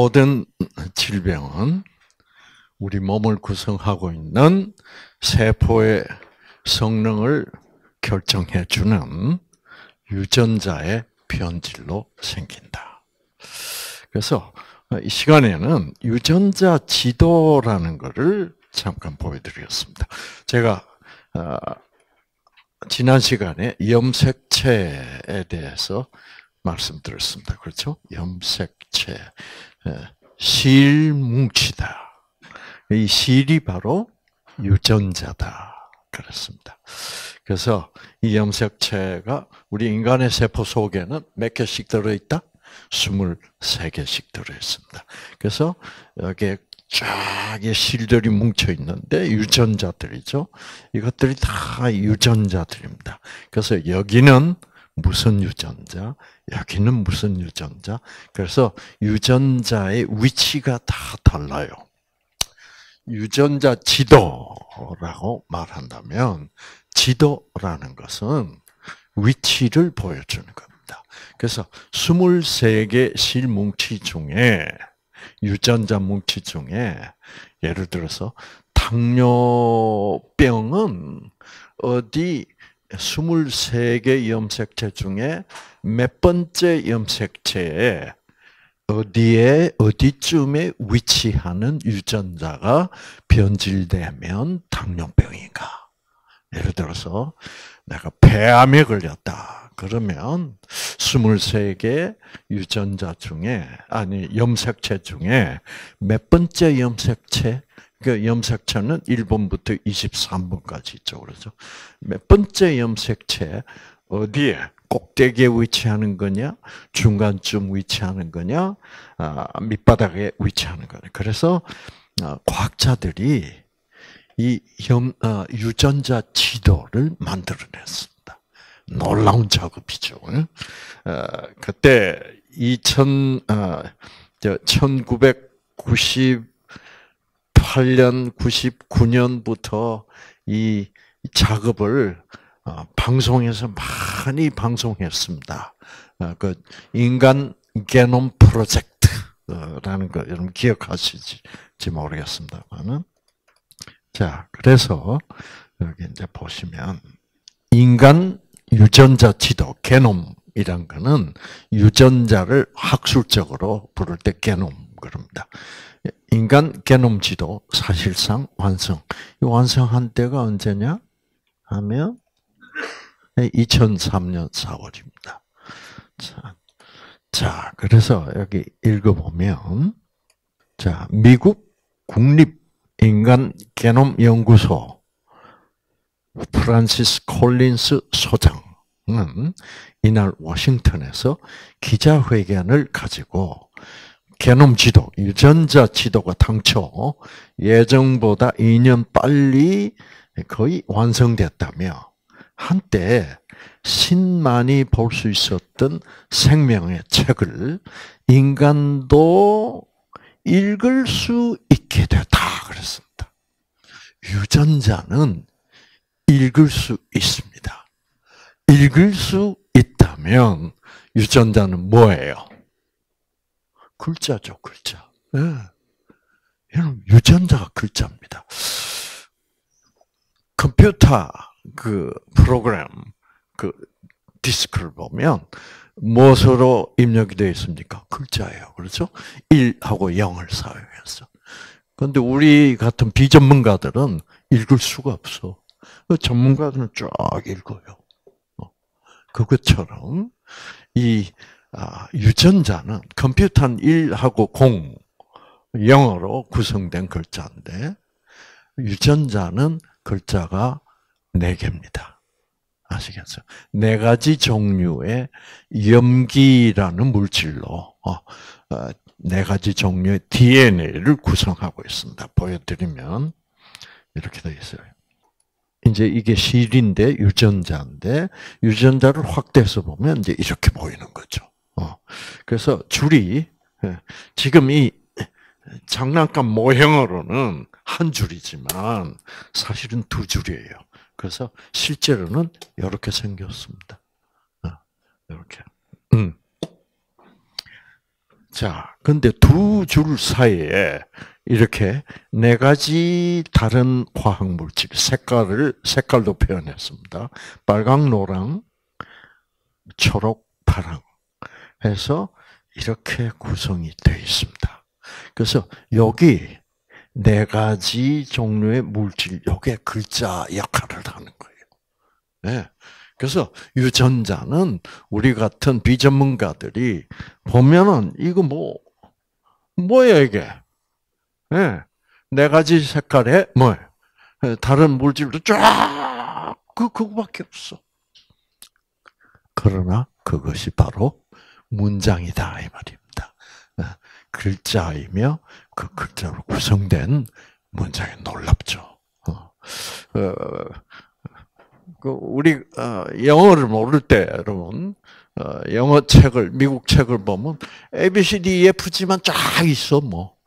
모든 질병은 우리 몸을 구성하고 있는 세포의 성능을 결정해 주는 유전자의 변질로 생긴다. 그래서 이 시간에는 유전자 지도라는 것을 잠깐 보여드리겠습니다. 제가 어, 지난 시간에 염색체에 대해서 말씀드렸습니다. 그렇죠? 염색체, 실뭉치다. 이 실이 바로 유전자다. 그렇습니다. 그래서 이 염색체가 우리 인간의 세포 속에는 몇 개씩 들어있다? 23개씩 들어있습니다. 그래서 여기에 쫙 실들이 뭉쳐 있는데 유전자들이죠. 이것들이 다 유전자들입니다. 그래서 여기는 무슨 유전자, 여기는 무슨 유전자. 그래서 유전자의 위치가 다 달라요. 유전자 지도라고 말한다면 지도라는 것은 위치를 보여주는 겁니다. 그래서 23개 실뭉치 중에 유전자 뭉치 중에 예를 들어서 당뇨병은 어디 23개 염색체 중에 몇 번째 염색체에 어디에 어디쯤에 위치하는 유전자가 변질되면 당뇨병인가? 예를 들어서 내가 폐암에 걸렸다. 그러면 23개 유전자 중에 아니 염색체 중에 몇 번째 염색체 그 염색체는 1번부터 23번까지 있죠. 그렇죠? 몇 번째 염색체 어디에 꼭대기에 위치하는 거냐, 중간쯤 위치하는 거냐, 아, 밑바닥에 위치하는 거냐. 그래서 아, 과학자들이 이 어, 유전자 지도를 만들어냈습니다. 놀라운 작업이죠. 어, 그때 2000, 1990 98년, 99년부터 이 작업을 어, 방송에서 많이 방송했습니다. 어, 그 인간 게놈 프로젝트라는 거 여러분 기억하시지 모르겠습니다만은 자 그래서 여기 이제 보시면 인간 유전자 지도 게놈 이란 거는 유전자를 학술적으로 부를 때 게놈 그럽니다. 인간 게놈 지도 사실상 완성. 이 완성한 때가 언제냐? 하면 2003년 4월입니다. 자, 자, 그래서 여기 읽어보면, 자, 미국 국립 인간 게놈 연구소 프란시스 콜린스 소장 은 이날 워싱턴에서 기자회견을 가지고 게놈 지도, 유전자 지도가 당초 예정보다 2년 빨리 거의 완성됐다며 한때 신만이 볼 수 있었던 생명의 책을 인간도 읽을 수 있게 됐다 그랬습니다. 유전자는 읽을 수 있습니다. 읽을 수 있다면 유전자는 뭐예요? 글자죠, 글자. 네. 유전자가 글자입니다. 컴퓨터 그 프로그램 그 디스크를 보면 무엇으로 입력이 되어 있습니까? 글자예요. 그렇죠? 1하고 0을 사용해서. 그런데 우리 같은 비전문가들은 읽을 수가 없어. 그 전문가들은 쫙 읽어요. 어. 그것처럼 이 아, 유전자는 컴퓨터는 1하고 0, 0으로 구성된 글자인데 유전자는 글자가 네 개입니다. 아시겠어요? 네 가지 종류의 염기라는 물질로 어, 어, 네 가지 종류의 DNA를 구성하고 있습니다. 보여드리면 이렇게 되어 있어요. 이제 이게 실인데 유전자인데 유전자를 확대해서 보면 이제 이렇게 보이는 거죠. 어. 그래서 줄이 예, 지금 이 장난감 모형으로는 한 줄이지만 사실은 두 줄이에요. 그래서 실제로는 이렇게 생겼습니다. 이렇게. 어, 음. 자, 근데 두 줄 사이에 이렇게 네 가지 다른 화학 물질 색깔을 색깔도 표현했습니다. 빨강, 노랑, 초록, 파랑 해서 이렇게 구성이 되어 있습니다. 그래서 여기 네 가지 종류의 물질, 요게 글자 역할을 하는 거예요. 네. 그래서 유전자는 우리 같은 비전문가들이 보면은 이거 뭐 뭐야 이게? 네. 네 가지 색깔의 뭐 다른 물질도 쫙 그 그거밖에 없어. 그러나 그것이 바로 문장이다 이 말입니다. 글자이며 그 글자로 구성된 문장이 놀랍죠. 어, 어, 그 우리 어, 영어를 모를 때 여러분 영어 책을 미국 책을 보면 A B C D E F G만 쫙 있어 뭐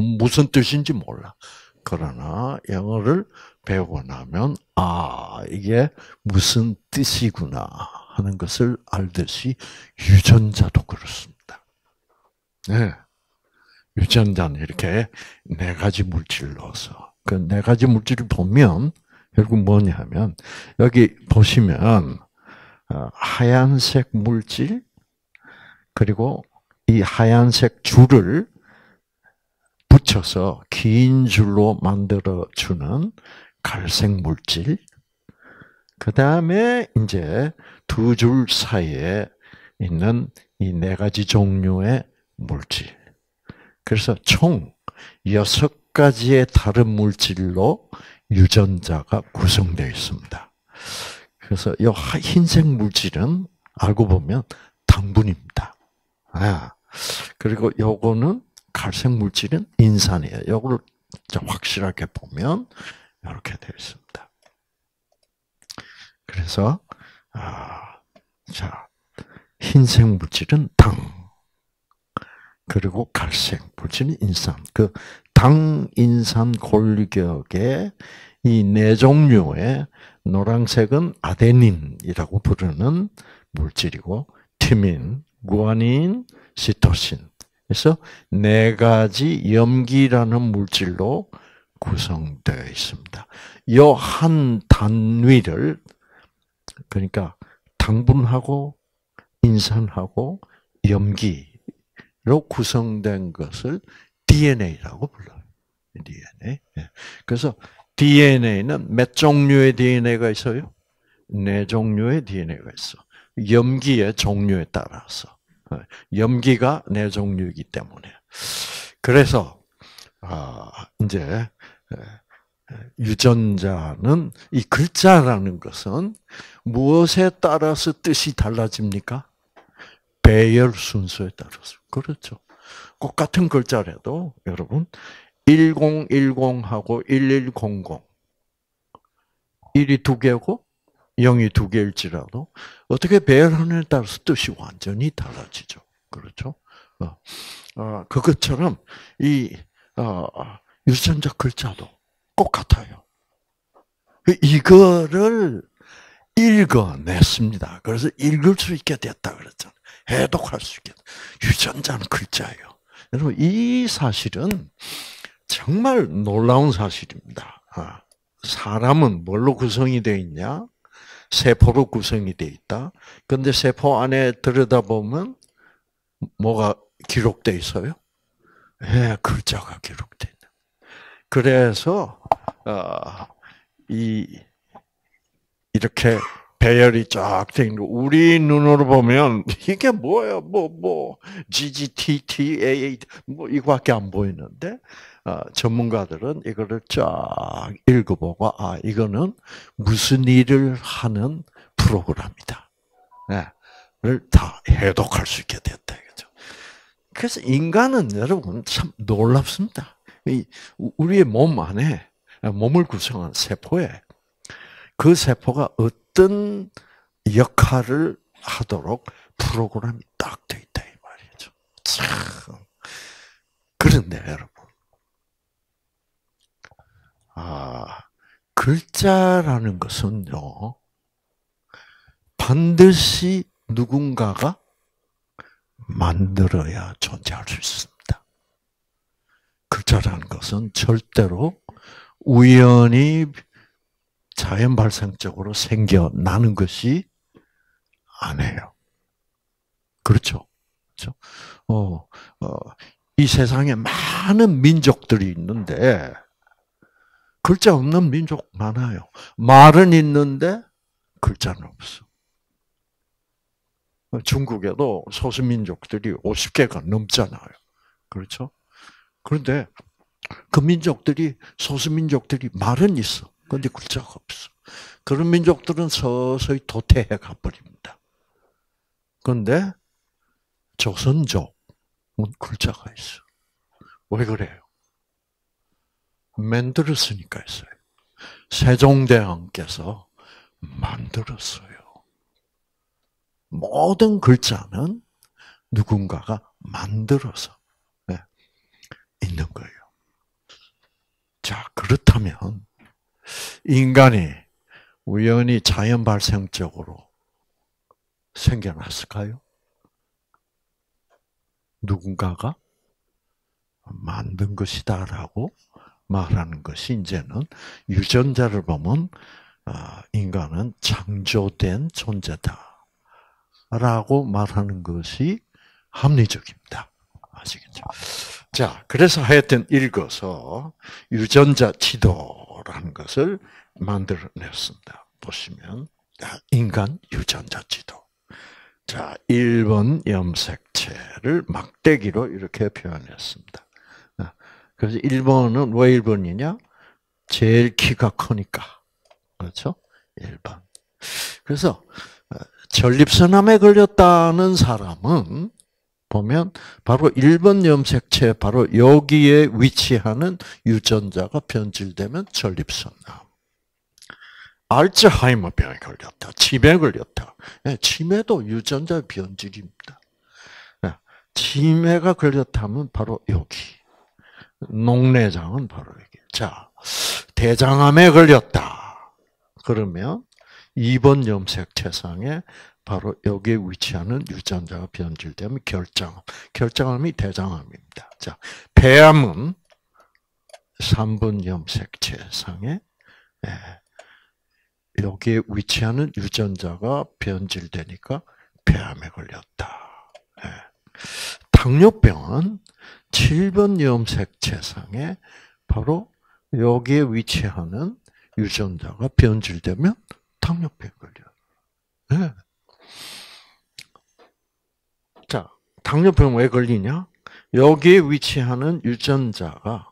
무슨 뜻인지 몰라. 그러나 영어를 배우고 나면 아 이게 무슨 뜻이구나 하는 것을 알듯이 유전자도 그렇습니다. 네. 유전자는 이렇게 네 가지 물질을 넣어서 그 네 가지 물질을 보면 결국 뭐냐면 여기 보시면 어, 하얀색 물질 그리고 이 하얀색 줄을 붙여서 긴 줄로 만들어 주는 갈색 물질. 그 다음에 이제 두 줄 사이에 있는 이 네 가지 종류의 물질. 그래서 총 여섯 가지의 다른 물질로 유전자가 구성되어 있습니다. 그래서 이 흰색 물질은 알고 보면 당분입니다. 아, 그리고 요거는 갈색 물질은 인산이에요. 요거를 확실하게 보면 이렇게 되어 있습니다. 그래서 아, 자 흰색 물질은 당, 그리고 갈색 물질은 인산. 그 당, 인산, 골격의 이 네 종류의 노란색은 아데닌이라고 부르는 물질이고 티민, 구아닌, 시토신. 그래서 네 가지 염기라는 물질로 구성되어 있습니다. 이한 단위를 그러니까 당분하고 인산하고 염기 로 구성된 것을 DNA라고 불러요. DNA. 예. 그래서 DNA는 몇 종류의 DNA가 있어요? 네 종류의 DNA가 있어. 염기의 종류에 따라서. 예. 염기가 네 종류이기 때문에. 그래서, 아, 이제, 예, 유전자는 이 글자라는 것은 무엇에 따라서 뜻이 달라집니까? 배열 순서에 따라서. 그렇죠. 똑같은 글자라도 여러분 1010하고 1100 1이 두 개고 0이 두 개일지라도 어떻게 배열하느냐에 따라서 뜻이 완전히 달라지죠. 그렇죠? 어, 어, 그것처럼 이 어, 유전자 글자도 똑같아요. 이거를 읽어냈습니다. 그래서 읽을 수 있게 됐다 그랬잖아요. 해독할 수 있게. 유전자는 글자예요. 여러분, 이 사실은 정말 놀라운 사실입니다. 아, 사람은 뭘로 구성이 되어 있냐? 세포로 구성이 되어 있다. 근데 세포 안에 들여다보면 뭐가 기록되어 있어요? 예, 글자가 기록되어 있다. 그래서, 어, 이, 이렇게 배열이 쫙 되는 거. 우리 눈으로 보면 이게 뭐예요? 뭐, 뭐, GGTTA, 뭐, 이거밖에 안 보이는데, 어, 전문가들은 이거를 쫙 읽어보고, 아, 이거는 무슨 일을 하는 프로그램이다. 네. 다 해독할 수 있게 됐다. 그죠? 그래서 인간은 여러분 참 놀랍습니다. 우리의 몸 안에, 몸을 구성한 세포에 그 세포가 어떤 역할을 하도록 프로그램이 딱돼 있다 이 말이죠. 참 그런데 여러분, 아 글자라는 것은요 반드시 누군가가 만들어야 존재할 수 있습니다. 글자라는 것은 절대로 우연히 자연 발생적으로 생겨나는 것이 아니에요. 그렇죠? 그렇죠? 어, 어, 이 세상에 많은 민족들이 있는데, 글자 없는 민족 많아요. 말은 있는데, 글자는 없어. 중국에도 소수민족들이 50개가 넘잖아요. 그렇죠? 그런데 그 민족들이, 소수민족들이 말은 있어. 근데 글자가 없어. 그런 민족들은 서서히 도태해 가버립니다. 그런데 조선족은 글자가 있어. 왜 그래요? 만들었으니까 있어요. 세종대왕께서 만들었어요. 모든 글자는 누군가가 만들어서 네, 있는 거예요. 자, 그렇다면 인간이 우연히 자연 발생적으로 생겨났을까요? 누군가가 만든 것이다라고 말하는 것이 이제는 유전자를 보면 아, 인간은 창조된 존재다라고 말하는 것이 합리적입니다. 아시겠죠? 자, 그래서 하여튼 읽어서 유전자 지도라는 것을 만들어냈습니다. 보시면 인간 유전자 지도. 자, 1번 염색체를 막대기로 이렇게 표현했습니다. 그래서 1번은 왜 1번이냐? 제일 키가 크니까. 그렇죠? 1번. 그래서 어, 전립선암에 걸렸다는 사람은 보면 바로 1번 염색체 바로 여기에 위치하는 유전자가 변질되면 전립선암. 알츠하이머 병에 걸렸다. 치매에 걸렸다. 예, 치매도 유전자 변질입니다. 예, 치매가 걸렸다면 바로 여기. 녹내장은 바로 여기. 자, 대장암에 걸렸다. 그러면 2번 염색체상에 바로 여기에 위치하는 유전자가 변질되면 결장암. 결장암이 대장암입니다. 자, 폐암은 3번 염색체상에 예, 여기에 위치하는 유전자가 변질되니까 폐암에 걸렸다. 네. 당뇨병은 7번 염색체상에 바로 여기에 위치하는 유전자가 변질되면 당뇨병 걸려요. 네. 자, 당뇨병 왜 걸리냐? 여기에 위치하는 유전자가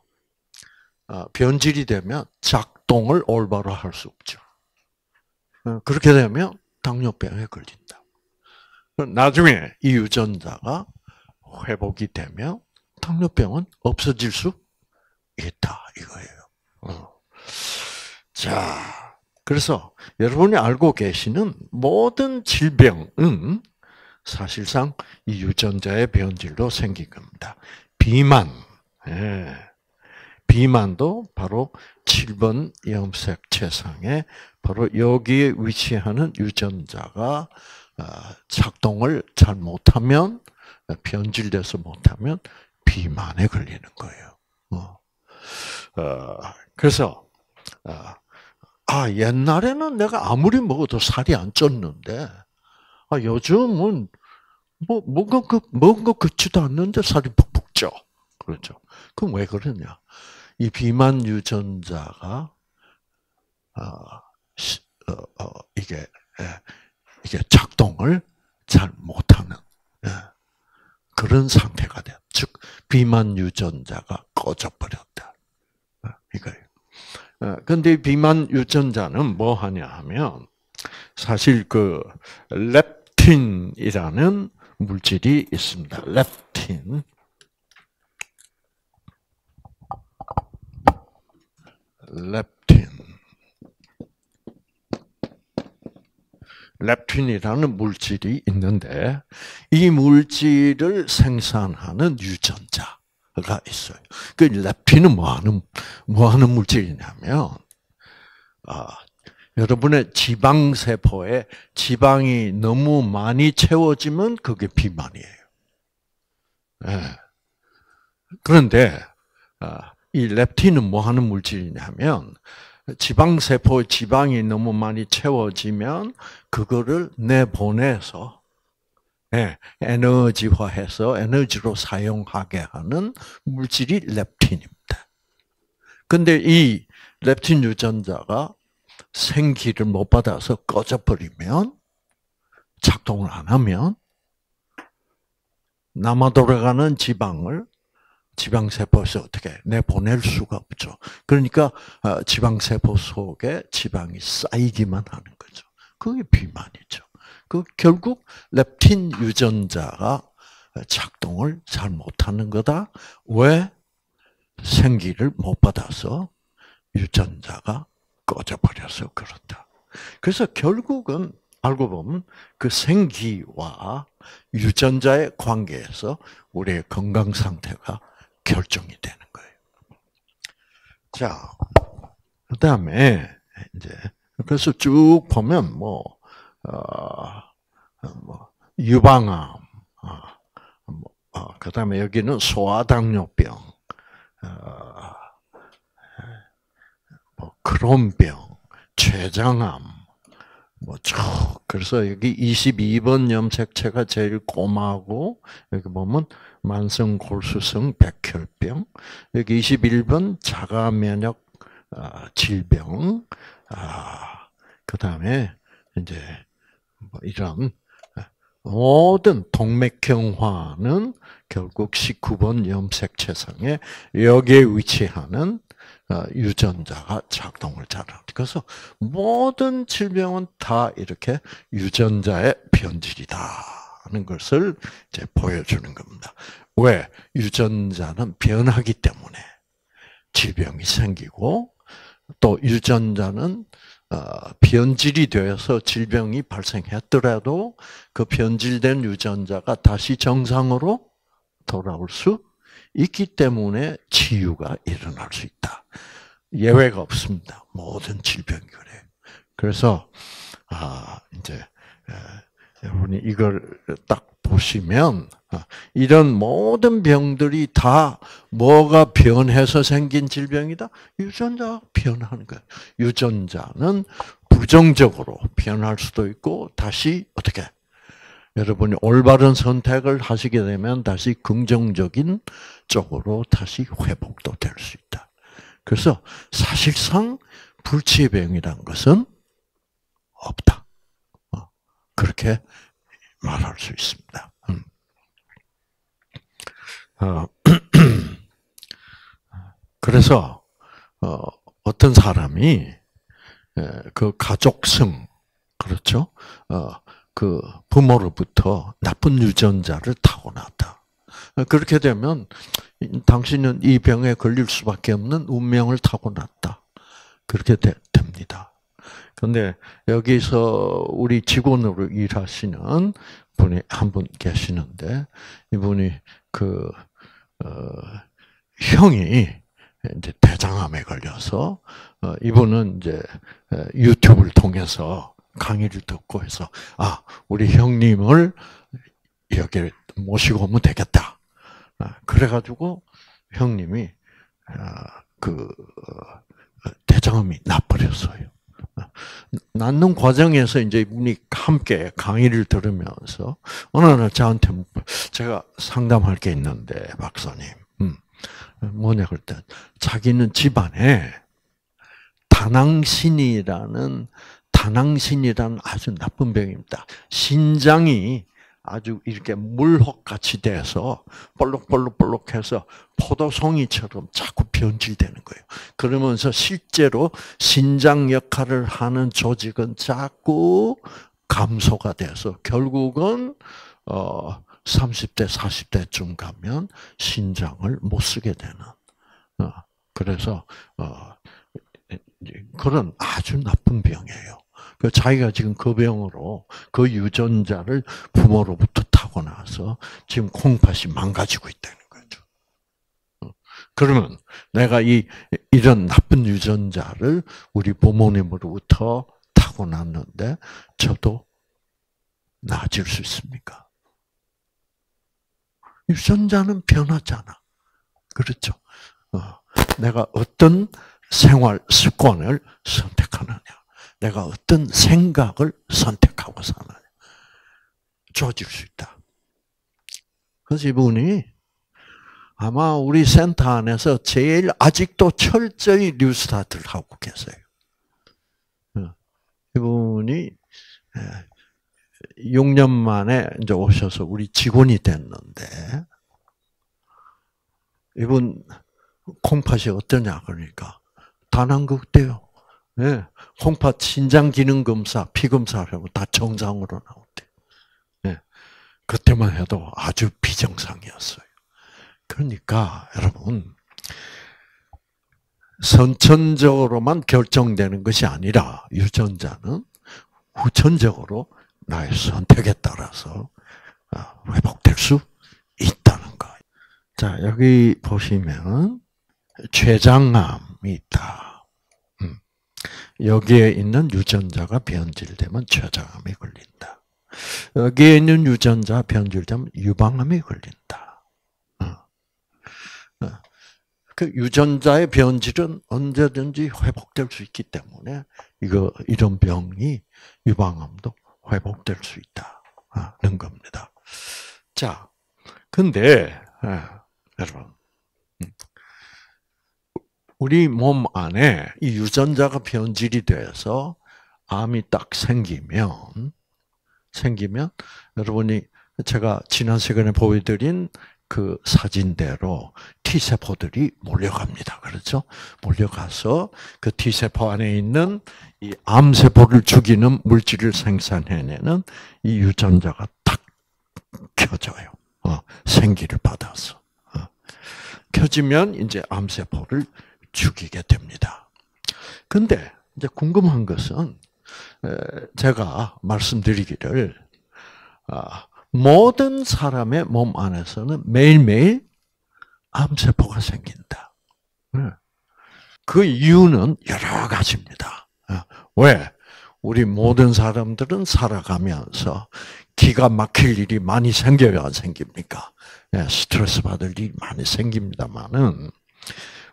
아, 변질이 되면 작동을 올바로 할 수 없죠. 어, 그렇게 되면 당뇨병에 걸린다. 나중에 이 유전자가 회복이 되면 당뇨병은 없어질 수 있다 이거예요. 어. 자, 그래서 여러분이 알고 계시는 모든 질병은 사실상 이 유전자의 변질로 생긴 겁니다. 비만, 예. 비만도 바로 7번 염색 체상에 바로 여기에 위치하는 유전자가 어, 작동을 잘 못하면 변질돼서 못하면 비만에 걸리는 거예요. 어. 어, 그래서 아 옛날에는 내가 아무리 먹어도 살이 안 쪘는데 아, 요즘은 뭐 뭔가 그 뭔가 그지도 않는데 살이 푹푹 쪄. 그렇죠. 그럼 왜 그러냐? 이 비만 유전자가 어, 어, 이게 예, 이게 작동을 잘 못하는 예, 그런 상태가 돼. 즉 비만 유전자가 꺼져 버렸다. 어, 이거예요. 근데 비만 유전자는 뭐 하냐 하면 사실 그 렙틴이라는 물질이 있습니다. 렙틴. 렙틴. 렙틴이라는 물질이 있는데 이 물질을 생산하는 유전자가 있어요. 그 렙틴은 뭐 하는 뭐 하는 물질이냐면 아, 여러분의 지방 세포에 지방이 너무 많이 채워지면 그게 비만이에요. 예. 그런데 아, 이 렙틴은 뭐 하는 물질이냐면 지방 세포 지방이 너무 많이 채워지면 그거를 내보내서 예, 에너지화해서 에너지로 사용하게 하는 물질이 렙틴입니다. 근데 이 렙틴 유전자가 생기를 못 받아서 꺼져버리면 작동을 안 하면 남아 돌아가는 지방을 지방세포에서 어떻게 내보낼 수가 없죠. 그러니까 어, 지방세포 속에 지방이 쌓이기만 하는 거죠. 그게 비만이죠. 그 결국 렙틴 유전자가 작동을 잘 못하는 거다. 왜? 생기를 못 받아서 유전자가 꺼져버려서 그렇다. 그래서 결국은 알고 보면 그 생기와 유전자의 관계에서 우리의 건강 상태가 결정이 되는 거예요. 자, 그 다음에 이제 그래서 쭉 보면 뭐, 어, 뭐 유방암, 어, 뭐, 어, 그 다음에 여기는 소아당뇨병, 어, 뭐 크론병, 췌장암, 뭐 쭉. 그래서 여기 22번 염색체가 제일 꼬마고 여기 보면 만성 골수성 백혈병, 여기 21번 자가 면역 아, 질병, 아, 그 다음에 이제 뭐 이런 모든 동맥경화는 결국 19번 염색체상에 여기에 위치하는 어, 유전자가 작동을 잘합니다. 그래서 모든 질병은 다 이렇게 유전자의 변질이다는 것을 이제 보여주는 겁니다. 왜? 유전자는 변하기 때문에 질병이 생기고 또 유전자는 어, 변질이 되어서 질병이 발생했더라도 그 변질된 유전자가 다시 정상으로 돌아올 수 있기 때문에 치유가 일어날 수 있다. 예외가 없습니다. 모든 그래요. 그래서 아 이제 여러분이 이걸 딱 보시면 아, 이런 모든 병들이 다 뭐가 변해서 생긴 질병이다? 유전자 변하는 거예요. 유전자는 부정적으로 변할 수도 있고 다시 어떻게 여러분이 올바른 선택을 하시게 되면 다시 긍정적인 쪽으로 다시 회복도 될 수 있다. 그래서 사실상 불치병이란 것은 없다. 어, 그렇게 말할 수 있습니다. 음. 어, 그래서 어, 어떤 사람이 그 가족성 그렇죠? 그 부모로부터 나쁜 유전자를 타고났다. 그렇게 되면 당신은 이 병에 걸릴 수밖에 없는 운명을 타고났다. 그렇게 되, 됩니다. 그런데 여기서 우리 직원으로 일하시는 분이 한 분 계시는데 이분이 그 어, 형이 이제 대장암에 걸려서 어, 이분은 이제 유튜브를 통해서 강의를 듣고 해서 아 우리 형님을 여기 모시고 오면 되겠다. 아, 그래가지고 형님이 아, 그 어, 대장암이 나버렸어요. 아, 낳는 과정에서 이제 이분이 함께 강의를 들으면서 어느 날 저한테 제가 상담할 게 있는데 박사님, 음, 뭐냐 그랬더 자기는 집안에 다낭신이라는 다낭신이라는 아주 나쁜 병입니다. 신장이 아주 이렇게 물혹같이 돼서 볼록볼록볼록해서 포도송이처럼 자꾸 변질되는 거예요. 그러면서 실제로 신장 역할을 하는 조직은 자꾸 감소가 돼서 결국은 어 30대 40대쯤 가면 신장을 못 쓰게 되는 어 그래서 어 그런 아주 나쁜 병이에요. 그 자기가 지금 그 병으로 그 유전자를 부모로부터 타고 나서 지금 콩팥이 망가지고 있다는 거죠. 어. 그러면 내가 이 이런 나쁜 유전자를 우리 부모님으로부터 타고 났는데 저도 나아질 수 있습니까? 유전자는 변하잖아. 그렇죠? 어, 내가 어떤 생활 습관을 선택하느냐. 내가 어떤 생각을 선택하고 사느냐. 좋아질 수 있다. 그래서 이분이 아마 우리 센터 안에서 제일 아직도 철저히 뉴스타트를 하고 계세요. 어, 이분이 6년 만에 이제 오셔서 우리 직원이 됐는데 이분 콩팥이 어떠냐 그러니까 단한 극대요. 네. 콩팥 신장 기능 검사, 피 검사하고 다 정상으로 나왔대. 네. 그때만 해도 아주 비정상이었어요. 그러니까 여러분 선천적으로만 결정되는 것이 아니라 유전자는 후천적으로 나의 선택에 따라서 아, 회복될 수 있다는 거예요. 자, 여기 보시면 췌장암이 있다. 음. 여기에 있는 유전자가 변질되면 췌장암이 걸린다. 여기에 있는 유전자 변질되면 유방암이 걸린다. 어. 어. 그 유전자의 변질은 언제든지 회복될 수 있기 때문에 이거 이런 병이 유방암도 회복될 수 있다는 겁니다. 자, 근데 여러분 우리 몸 안에 이 유전자가 변질이 돼서 암이 딱 생기면 생기면 여러분이 제가 지난 시간에 보여드린 그 사진대로 T세포들이 몰려갑니다. 그렇죠? 몰려가서 그 T세포 안에 있는 이 암 세포를 죽이는 물질을 생산해내는 이 유전자가 탁 켜져요. 어, 생기를 받아서. 어. 켜지면 이제 암 세포를 죽이게 됩니다. 근데 이제 궁금한 것은 제가 말씀드리기를 아, 모든 사람의 몸 안에서는 매일매일 암세포가 생긴다. 그 이유는 여러 가지입니다. 왜? 우리 모든 사람들은 살아가면서 기가 막힐 일이 많이 생겨야 안 생깁니까? 스트레스 받을 일이 많이 생깁니다만은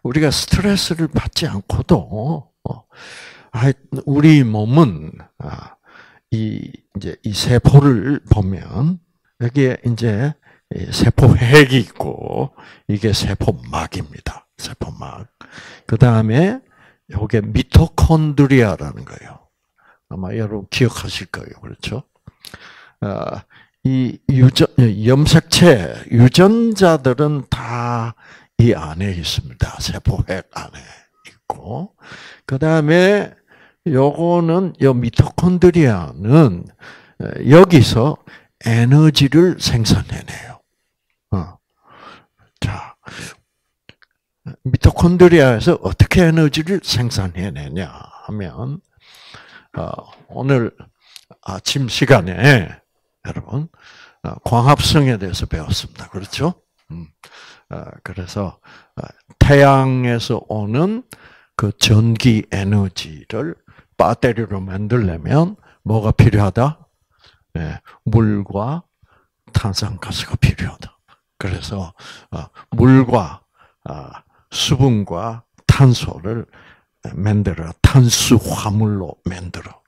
우리가 스트레스를 받지 않고도 어, 우리 몸은 아, 이 이제 이 세포를 보면 여기에 이제 세포 핵이 있고 이게 세포막입니다. 세포막. 그 다음에 이게 미토콘드리아라는 거예요. 아마 여러분 기억하실 거예요. 그렇죠? 아, 이 유전, 염색체, 유전자들은 다 이 안에 있습니다. 세포핵 안에 있고. 그 다음에 요거는, 요 미토콘드리아는 여기서 에너지를 생산해내요. 어. 자, 미토콘드리아에서 어떻게 에너지를 생산해내냐 하면, 어, 오늘 아침 시간에 여러분 어, 광합성에 대해서 배웠습니다. 그렇죠? 음. 어, 그래서 태양에서 오는 그 전기 에너지를 배터리로 만들려면 뭐가 필요하다? 네, 물과 탄산가스가 필요하다. 그래서 물과 수분과 탄소를 만들어 탄수화물로 만들어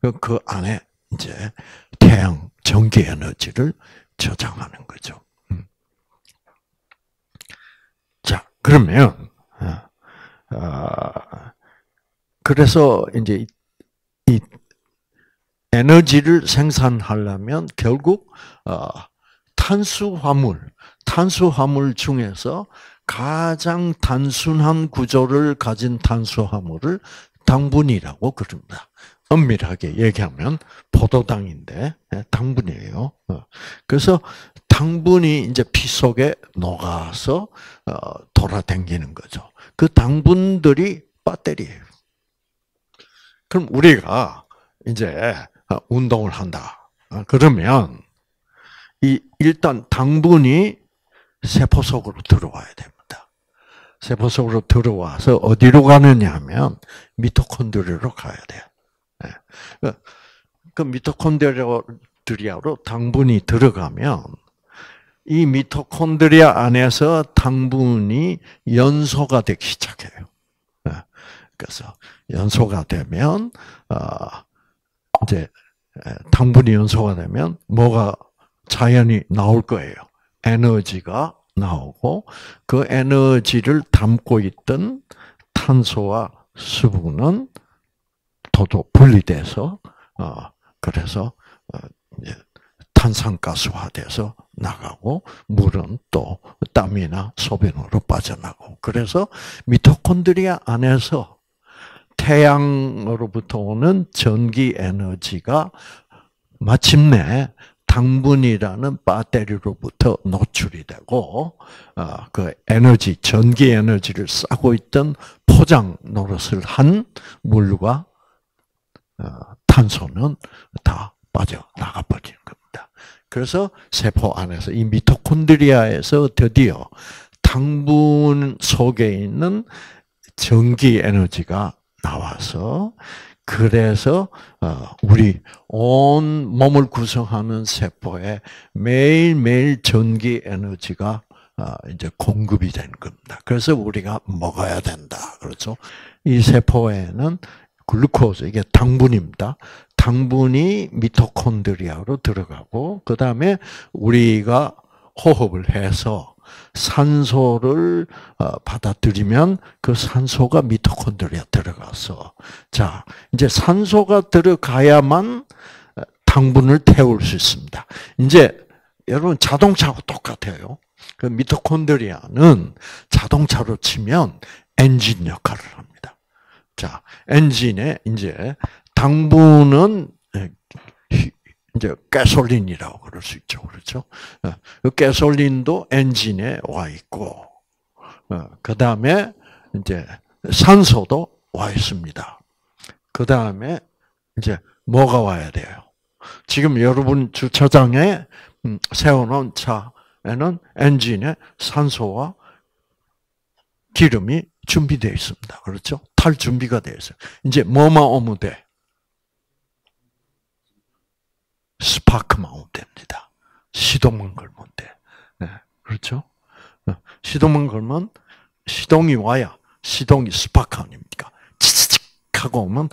그, 그 안에 이제 태양 전기 에너지를 저장하는 거죠. 음. 자 그러면 어, 그래서 이제 이 에너지를 생산하려면 결국 어, 탄수화물, 탄수화물 중에서 가장 단순한 구조를 가진 탄수화물을 당분이라고 그럽니다. 엄밀하게 얘기하면 포도당인데 예, 당분이에요. 어. 그래서 당분이 이제 피 속에 녹아서 어, 돌아다니는 거죠. 그 당분들이 배터리예요. 그럼 우리가 이제 어, 운동을 한다. 그러면 이 일단 당분이 세포 속으로 들어와야 됩니다. 세포 속으로 들어와서 어디로 가느냐 하면 미토콘드리아로 가야 돼요. 네. 그 미토콘드리아로 당분이 들어가면 이 미토콘드리아 안에서 당분이 연소가 되기 시작해요. 예. 그래서 연소가 되면 어, 이제 당분이 연소가 되면 뭐가 자연히 나올 거예요. 에너지가 나오고 그 에너지를 담고 있던 탄소와 수분은 도도 분리돼서 어 그래서 어 탄산가스화돼서 나가고 물은 또 땀이나 소변으로 빠져나가고 그래서 미토콘드리아 안에서 태양으로부터 오는 전기 에너지가 마침내 당분이라는 배터리로부터 노출이 되고 어, 그 에너지 전기 에너지를 싸고 있던 포장 노릇을 한 물과 어, 탄소는 다 빠져 나가 버리는 겁니다. 그래서 세포 안에서 이 미토콘드리아에서 드디어 당분 속에 있는 전기 에너지가 나와서 그래서 어, 우리 온 몸을 구성하는 세포에 매일매일 전기 에너지가 어, 이제 공급이 되는 겁니다. 그래서 우리가 먹어야 된다. 그렇죠? 이 세포에는 글루코즈 이게 당분입니다. 당분이 미토콘드리아로 들어가고 그 다음에 우리가 호흡을 해서 산소를 어, 받아들이면 그 산소가 미토콘드리아 들어가서 자 이제 산소가 들어가야만 어, 당분을 태울 수 있습니다. 이제 여러분 자동차하고 똑같아요. 그 미토콘드리아는 자동차로 치면 엔진 역할을 합니다. 자 엔진에 이제 당분은 이제 가솔린이라고 그럴 수 있죠. 그렇죠? 어, 그 가솔린도 엔진에 와 있고, 어, 그 다음에 이제 산소도 와 있습니다. 그 다음에 이제 뭐가 와야 돼요? 지금 여러분 주차장에 음, 세워놓은 차에는 엔진에 산소와 기름이 준비되어 있습니다. 그렇죠? 탈 준비가 되어 있어요. 이제 뭐만 오면 돼? 스파크만 오면 됩니다. 시동만 걸면 돼. 네, 그렇죠? 어, 시동만 걸면 시동이 와야 시동이 스파크 아닙니까? 치치직 하고 오면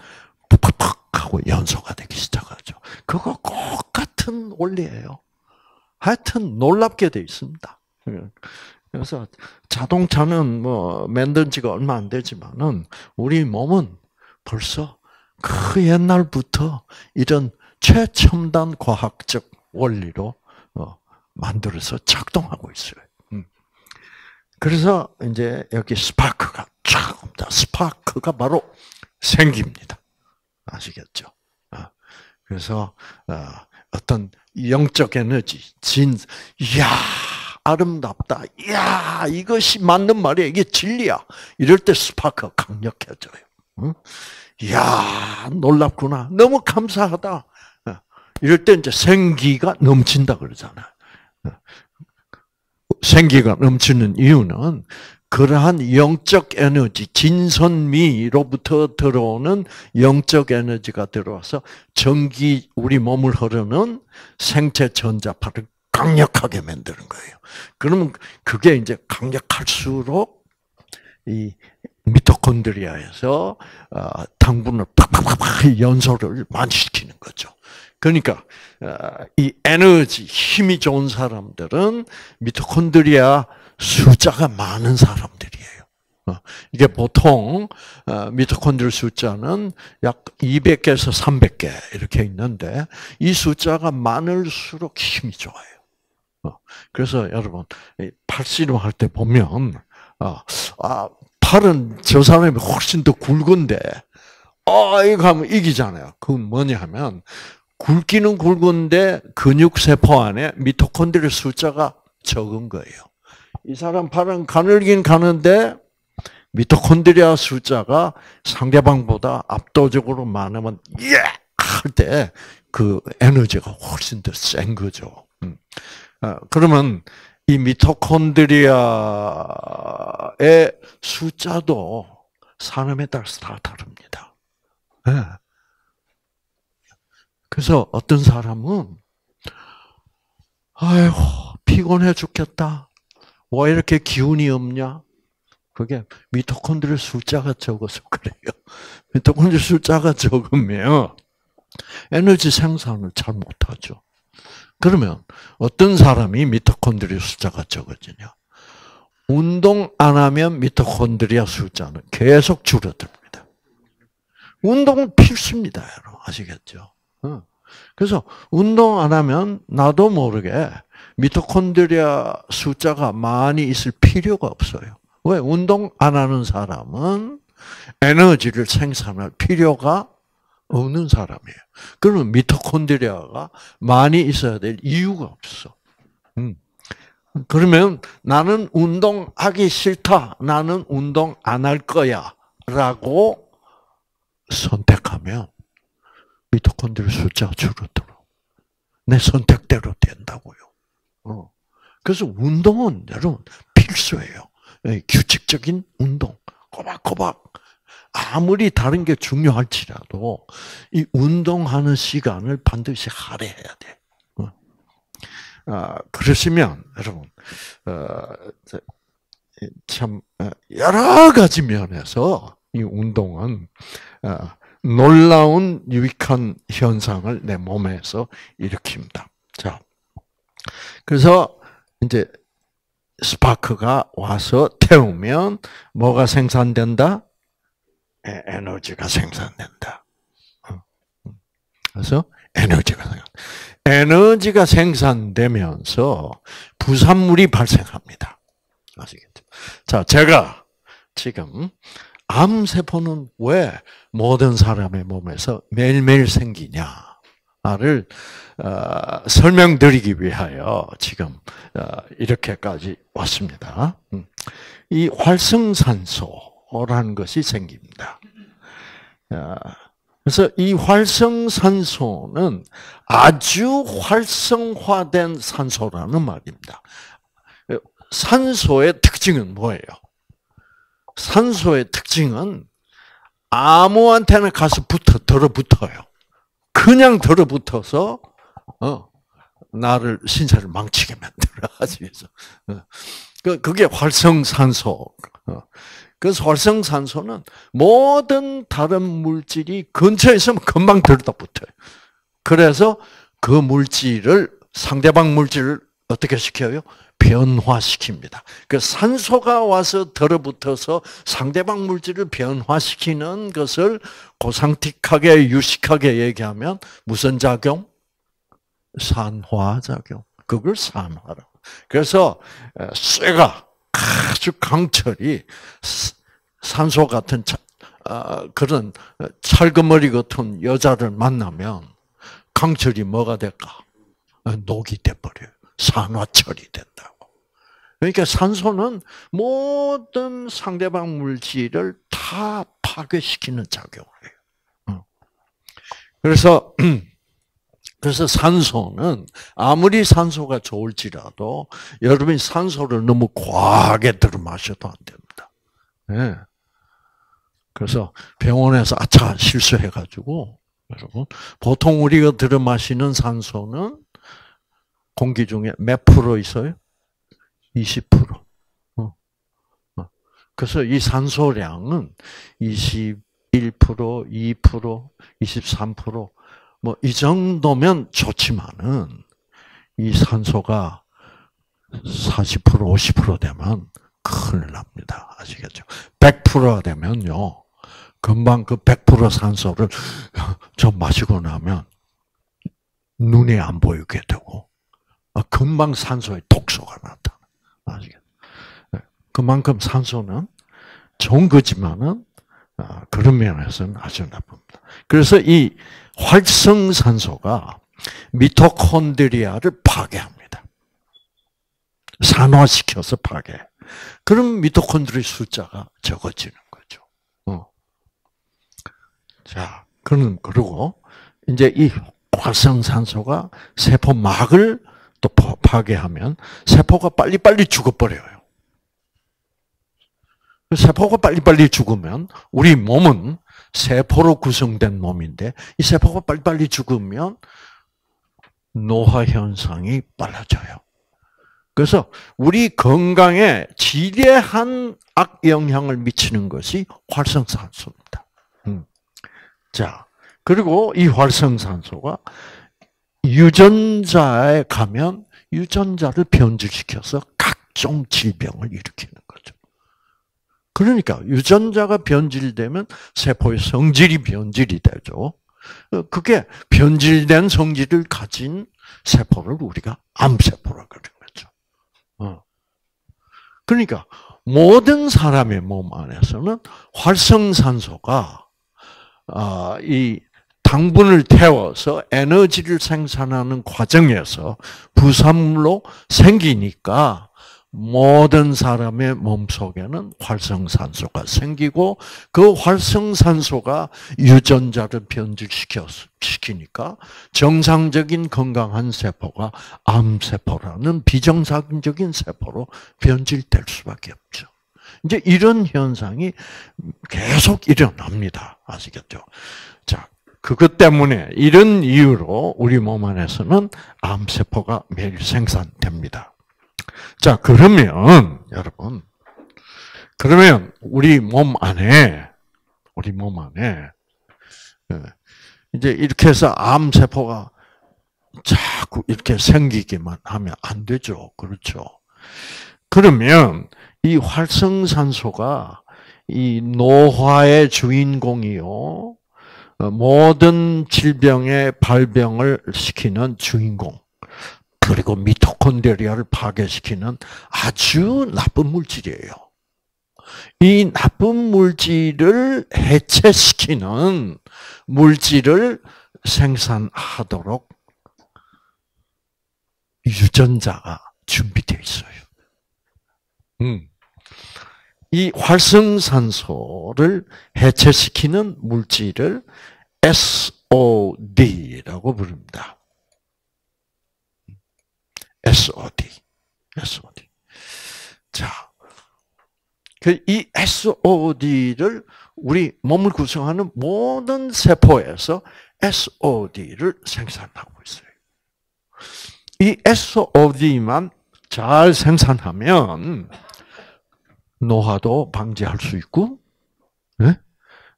푹푹푹 하고 연소가 되기 시작하죠. 그거 똑같은 원리예요. 하여튼 놀랍게 돼 있습니다. 그래서 자동차는 뭐 만든 지가 얼마 안 되지만은 우리 몸은 벌써 그 옛날부터 이런 최첨단 과학적 원리로 어, 만들어서 작동하고 있어요. 음. 그래서 이제 여기 스파크가 쫙 옵니다. 스파크가 바로 생깁니다. 아시겠죠? 어. 그래서 어, 어떤 영적 에너지, 진, 이야 아름답다. 이야 이것이 맞는 말이야. 이게 진리야. 이럴 때 스파크가 강력해져요. 이야 놀랍구나. 너무 감사하다. 이럴 때 이제 생기가 넘친다 그러잖아요. 생기가 넘치는 이유는 그러한 영적 에너지, 진선미로부터 들어오는 영적 에너지가 들어와서 전기, 우리 몸을 흐르는 생체 전자파를 강력하게 만드는 거예요. 그러면 그게 이제 강력할수록 이 미토콘드리아에서 어, 당분을 팍팍팍 연소를 많이 시키는 거죠. 그러니까 어, 이 에너지 힘이 좋은 사람들은 미토콘드리아 숫자가 많은 사람들이에요. 어, 이게 보통 어, 미토콘드리아 숫자는 약 200개에서 300개 이렇게 있는데 이 숫자가 많을수록 힘이 좋아요. 그래서 여러분 팔씨름 할 때 보면 아 팔은 저 사람이 훨씬 더 굵은데 아 이거 하면 이기잖아요. 그건 뭐냐 하면 굵기는 굵은데 근육 세포 안에 미토콘드리아 숫자가 적은 거예요. 이 사람 팔은 가늘긴 가는데 미토콘드리아 숫자가 상대방보다 압도적으로 많으면 예! 할 때 그 에너지가 훨씬 더 센 거죠. 음. 아, 그러면 이 미토콘드리아의 숫자도 사람에 따라서 다 다릅니다. 네. 그래서 어떤 사람은 아이고 피곤해 죽겠다. 왜 이렇게 기운이 없냐? 그게 미토콘드리아 숫자가 적어서 그래요. 미토콘드리아 숫자가 적으면 에너지 생산을 잘 못하죠. 그러면 어떤 사람이 미토콘드리아 숫자가 적어지냐? 운동 안 하면 미토콘드리아 숫자는 계속 줄어듭니다. 운동은 필수입니다, 여러분. 아시겠죠? 그래서 운동 안 하면 나도 모르게 미토콘드리아 숫자가 많이 있을 필요가 없어요. 왜? 운동 안 하는 사람은 에너지를 생산할 필요가 없는 사람이에요. 그러면 미토콘드리아가 많이 있어야 될 이유가 없어. 음. 그러면 나는 운동하기 싫다. 나는 운동 안 할 거야. 라고 선택하면 미토콘드리아 숫자가 줄어들어. 내 선택대로 된다고요. 어. 그래서 운동은 여러분 필수예요. 예, 규칙적인 운동, 꼬박꼬박. 아무리 다른 게 중요할지라도 이 운동하는 시간을 반드시 할애해야 돼. 어. 아, 그러시면 여러분 어, 참 어, 여러 가지 면에서 이 운동은 놀라운 유익한 현상을 내 몸에서 일으킵니다. 자, 그래서 이제 스파크가 와서 태우면 뭐가 생산된다? 에너지가 생산된다. 어, 음. 그래서 에너지가 생산. 에너지가 생산되면서 부산물이 발생합니다. 아시겠죠? 자, 제가 지금 암세포는 왜 모든 사람의 몸에서 매일매일 생기냐를 어, 설명드리기 위하여 지금 어, 이렇게까지 왔습니다. 음. 이 활성산소라는 것이 생깁니다. 어, 그래서 이 활성산소는 아주 활성화된 산소라는 말입니다. 산소의 특징은 뭐예요? 산소의 특징은 아무한테나 가서 붙어 들어붙어요. 그냥 들어붙어서 어, 나를 신체를 망치게 만들어 아시겠어? 어. 그 그게 활성산소. 어. 그래서 활성산소는 모든 다른 물질이 근처에 있으면 금방 들어붙어요. 그래서 그 물질을 상대방 물질을 어떻게 시켜요? 변화시킵니다. 그 산소가 와서 들어붙어서 상대방 물질을 변화시키는 것을 고상틱하게 유식하게 얘기하면 무슨 작용? 산화작용. 그걸 산화라고. 그래서 쇠가 아주 강철이 산소 같은 어, 그런 찰그머리 같은 여자를 만나면 강철이 뭐가 될까? 녹이 돼버려요. 산화철이 된다고. 그러니까 산소는 모든 상대방 물질을 다 파괴시키는 작용을 해요. 그래서 그래서 산소는 아무리 산소가 좋을지라도 여러분이 산소를 너무 과하게 들어 마셔도 안 됩니다. 네. 그래서 병원에서 아차 실수해가지고 여러분 보통 우리가 들어 마시는 산소는 공기 중에 몇 프로 있어요? 20%. 어. 어. 그래서 이 산소량은 21%, 2%, 23%, 뭐, 이 정도면 좋지만은, 이 산소가 40%, 50% 되면 큰일 납니다. 아시겠죠? 100%가 되면요, 금방 그 100% 산소를 좀 마시고 나면 눈이 안 보이게 되고, 아, 금방 산소에 독소가 나타나. 아시겠죠? 네. 그만큼 산소는 좋은 거지만은, 아, 그런 면에서는 아주 나쁩니다. 그래서 이 활성산소가 미토콘드리아를 파괴합니다. 산화시켜서 파괴. 그럼 미토콘드리아 숫자가 적어지는 거죠. 어. 자, 그는 그리고 이제 이 활성산소가 세포막을 또 파괴하면 세포가 빨리빨리 죽어버려요. 세포가 빨리빨리 죽으면 우리 몸은 세포로 구성된 몸인데 이 세포가 빨리빨리 죽으면 노화 현상이 빨라져요. 그래서 우리 건강에 지대한 악영향을 미치는 것이 활성산소입니다. 음. 자, 그리고 이 활성산소가 유전자에 가면 유전자를 변질시켜서 각종 질병을 일으키는 거죠. 그러니까 유전자가 변질되면 세포의 성질이 변질이 되죠. 그게 변질된 성질을 가진 세포를 우리가 암세포라고 그러는 거죠. 어. 그러니까 모든 사람의 몸 안에서는 활성산소가 아, 이 당분을 태워서 에너지를 생산하는 과정에서 부산물로 생기니까 모든 사람의 몸 속에는 활성산소가 생기고 그 활성산소가 유전자를 변질시키니까 정상적인 건강한 세포가 암세포라는 비정상적인 세포로 변질될 수밖에 없죠. 이제 이런 현상이 계속 일어납니다. 아시겠죠? 자, 그것 때문에 이런 이유로 우리 몸 안에서는 암세포가 매일 생산됩니다. 자, 그러면, 여러분, 그러면 우리 몸 안에, 우리 몸 안에, 예, 이제 이렇게 해서 암세포가 자꾸 이렇게 생기기만 하면 안 되죠. 그렇죠. 그러면 이 활성산소가 이 노화의 주인공이요. 어, 모든 질병의 발병을 시키는 주인공. 그리고 미토콘드리아를 파괴시키는 아주 나쁜 물질이에요. 이 나쁜 물질을 해체시키는 물질을 생산하도록 유전자가 준비되어 있어요. 음. 이 활성산소를 해체시키는 물질을 SOD라고 부릅니다. SOD. SOD. 자, 그이 SOD를 우리 몸을 구성하는 모든 세포에서 SOD를 생산하고 있어요. 이 SOD만 잘 생산하면 노화도 방지할 수 있고, 네?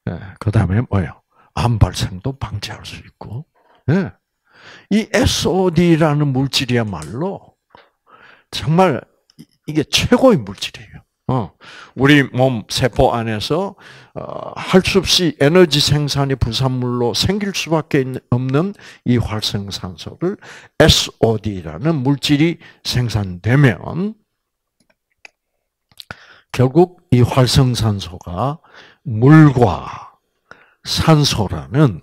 네. 그 다음에 뭐요? 암 발생도 방지할 수 있고, 네. 이 SOD라는 물질이야말로 정말 이게 최고의 물질이에요. 어, 우리 몸 세포 안에서 어, 할수 없이 에너지 생산이 부산물로 생길 수밖에 없는 이 활성산소를 SOD라는 물질이 생산되면 결국 이 활성산소가 물과 산소라는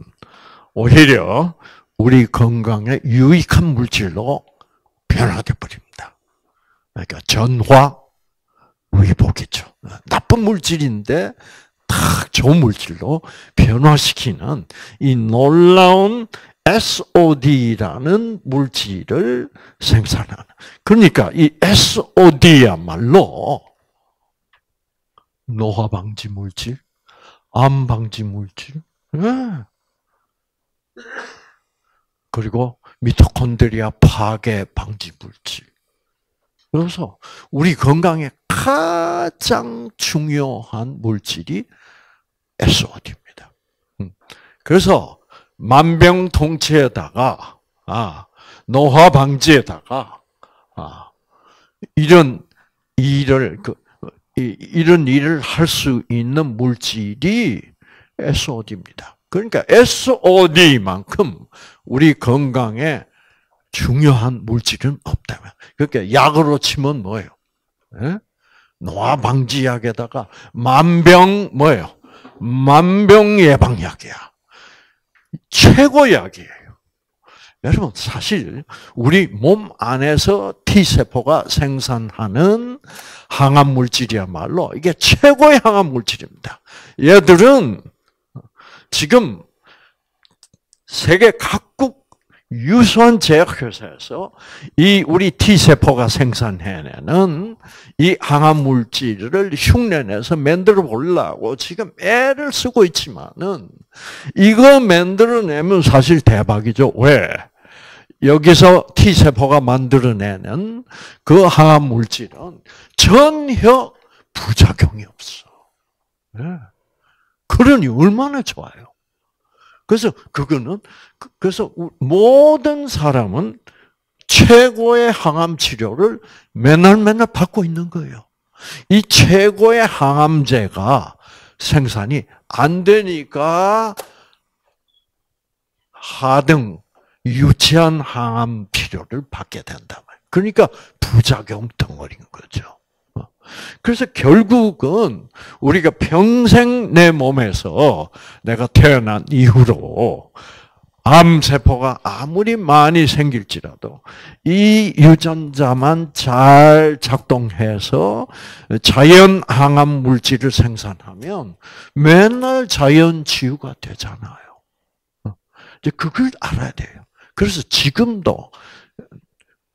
오히려 우리 건강에 유익한 물질로 변화돼 버립니다. 그러니까 전화 위복이죠. 나쁜 물질인데 딱 좋은 물질로 변화시키는 이 놀라운 SOD라는 물질을 생산하는. 그러니까 이 SOD야말로 노화 방지 물질, 암 방지 물질, 네. 그리고 미토콘드리아 파괴 방지 물질. 그래서 우리 건강에 가장 중요한 물질이 SOD입니다. 음. 그래서 만병통치에다가 아, 노화 방지에다가 아, 이런 일을 그 이 런 일을 할 수 있는 물질이 SOD입니다. 그러니까 SOD만큼 우리 건강에 중요한 물질은 없다면. 그러니까 약으로 치면 뭐예요? 예? 노화 방지약에다가 만병 뭐예요? 만병 예방약이야. 최고약이에요. 여러분 사실 우리 몸 안에서 T 세포가 생산하는 항암 물질이야말로 이게 최고의 항암 물질입니다. 얘들은 지금 세계 각국 유수한 제약회사에서 이 우리 T세포가 생산해내는 이 항암 물질을 흉내내서 만들어 보려고 지금 애를 쓰고 있지만은 이거 만들어내면 사실 대박이죠. 왜? 여기서 T세포가 만들어내는 그 항암 물질은 전혀 부작용이 없어. 네. 그러니 얼마나 좋아요. 그래서 그거는 그, 그래서 모든 사람은 최고의 항암 치료를 맨날 맨날 받고 있는 거예요. 이 최고의 항암제가 생산이 안 되니까 하등 유치한 항암 치료를 받게 된다. 그러니까 부작용 덩어리인 거죠. 어. 그래서 결국은 우리가 평생 내 몸에서 내가 태어난 이후로 암세포가 아무리 많이 생길지라도 이 유전자만 잘 작동해서 자연 항암 물질을 생산하면 맨날 자연 치유가 되잖아요. 어. 이제 그걸 알아야 돼요. 그래서 지금도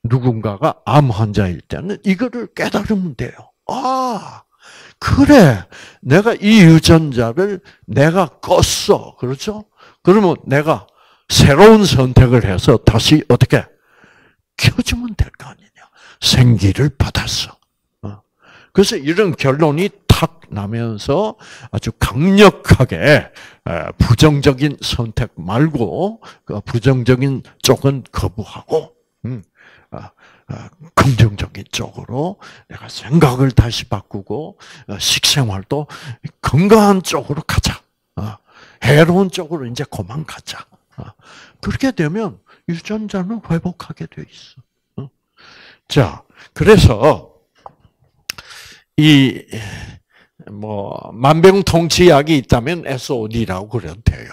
누군가가 암 환자일 때는 이거를 깨달으면 돼요. 아, 그래. 내가 이 유전자를 내가 껐어. 그렇죠? 그러면 내가 새로운 선택을 해서 다시 어떻게 켜주면 될 거 아니냐. 생기를 받았어. 어. 그래서 이런 결론이 탁 나면서 아주 강력하게 부정적인 선택 말고 그 부정적인 쪽은 거부하고 음, 긍정적인 쪽으로 내가 생각을 다시 바꾸고 어, 식생활도 건강한 쪽으로 가자. 어, 해로운 쪽으로 이제 그만 가자. 그렇게 되면 유전자는 회복하게 돼 있어. 자, 그래서 이 뭐 만병통치약이 있다면 SOD라고 그래도 돼요.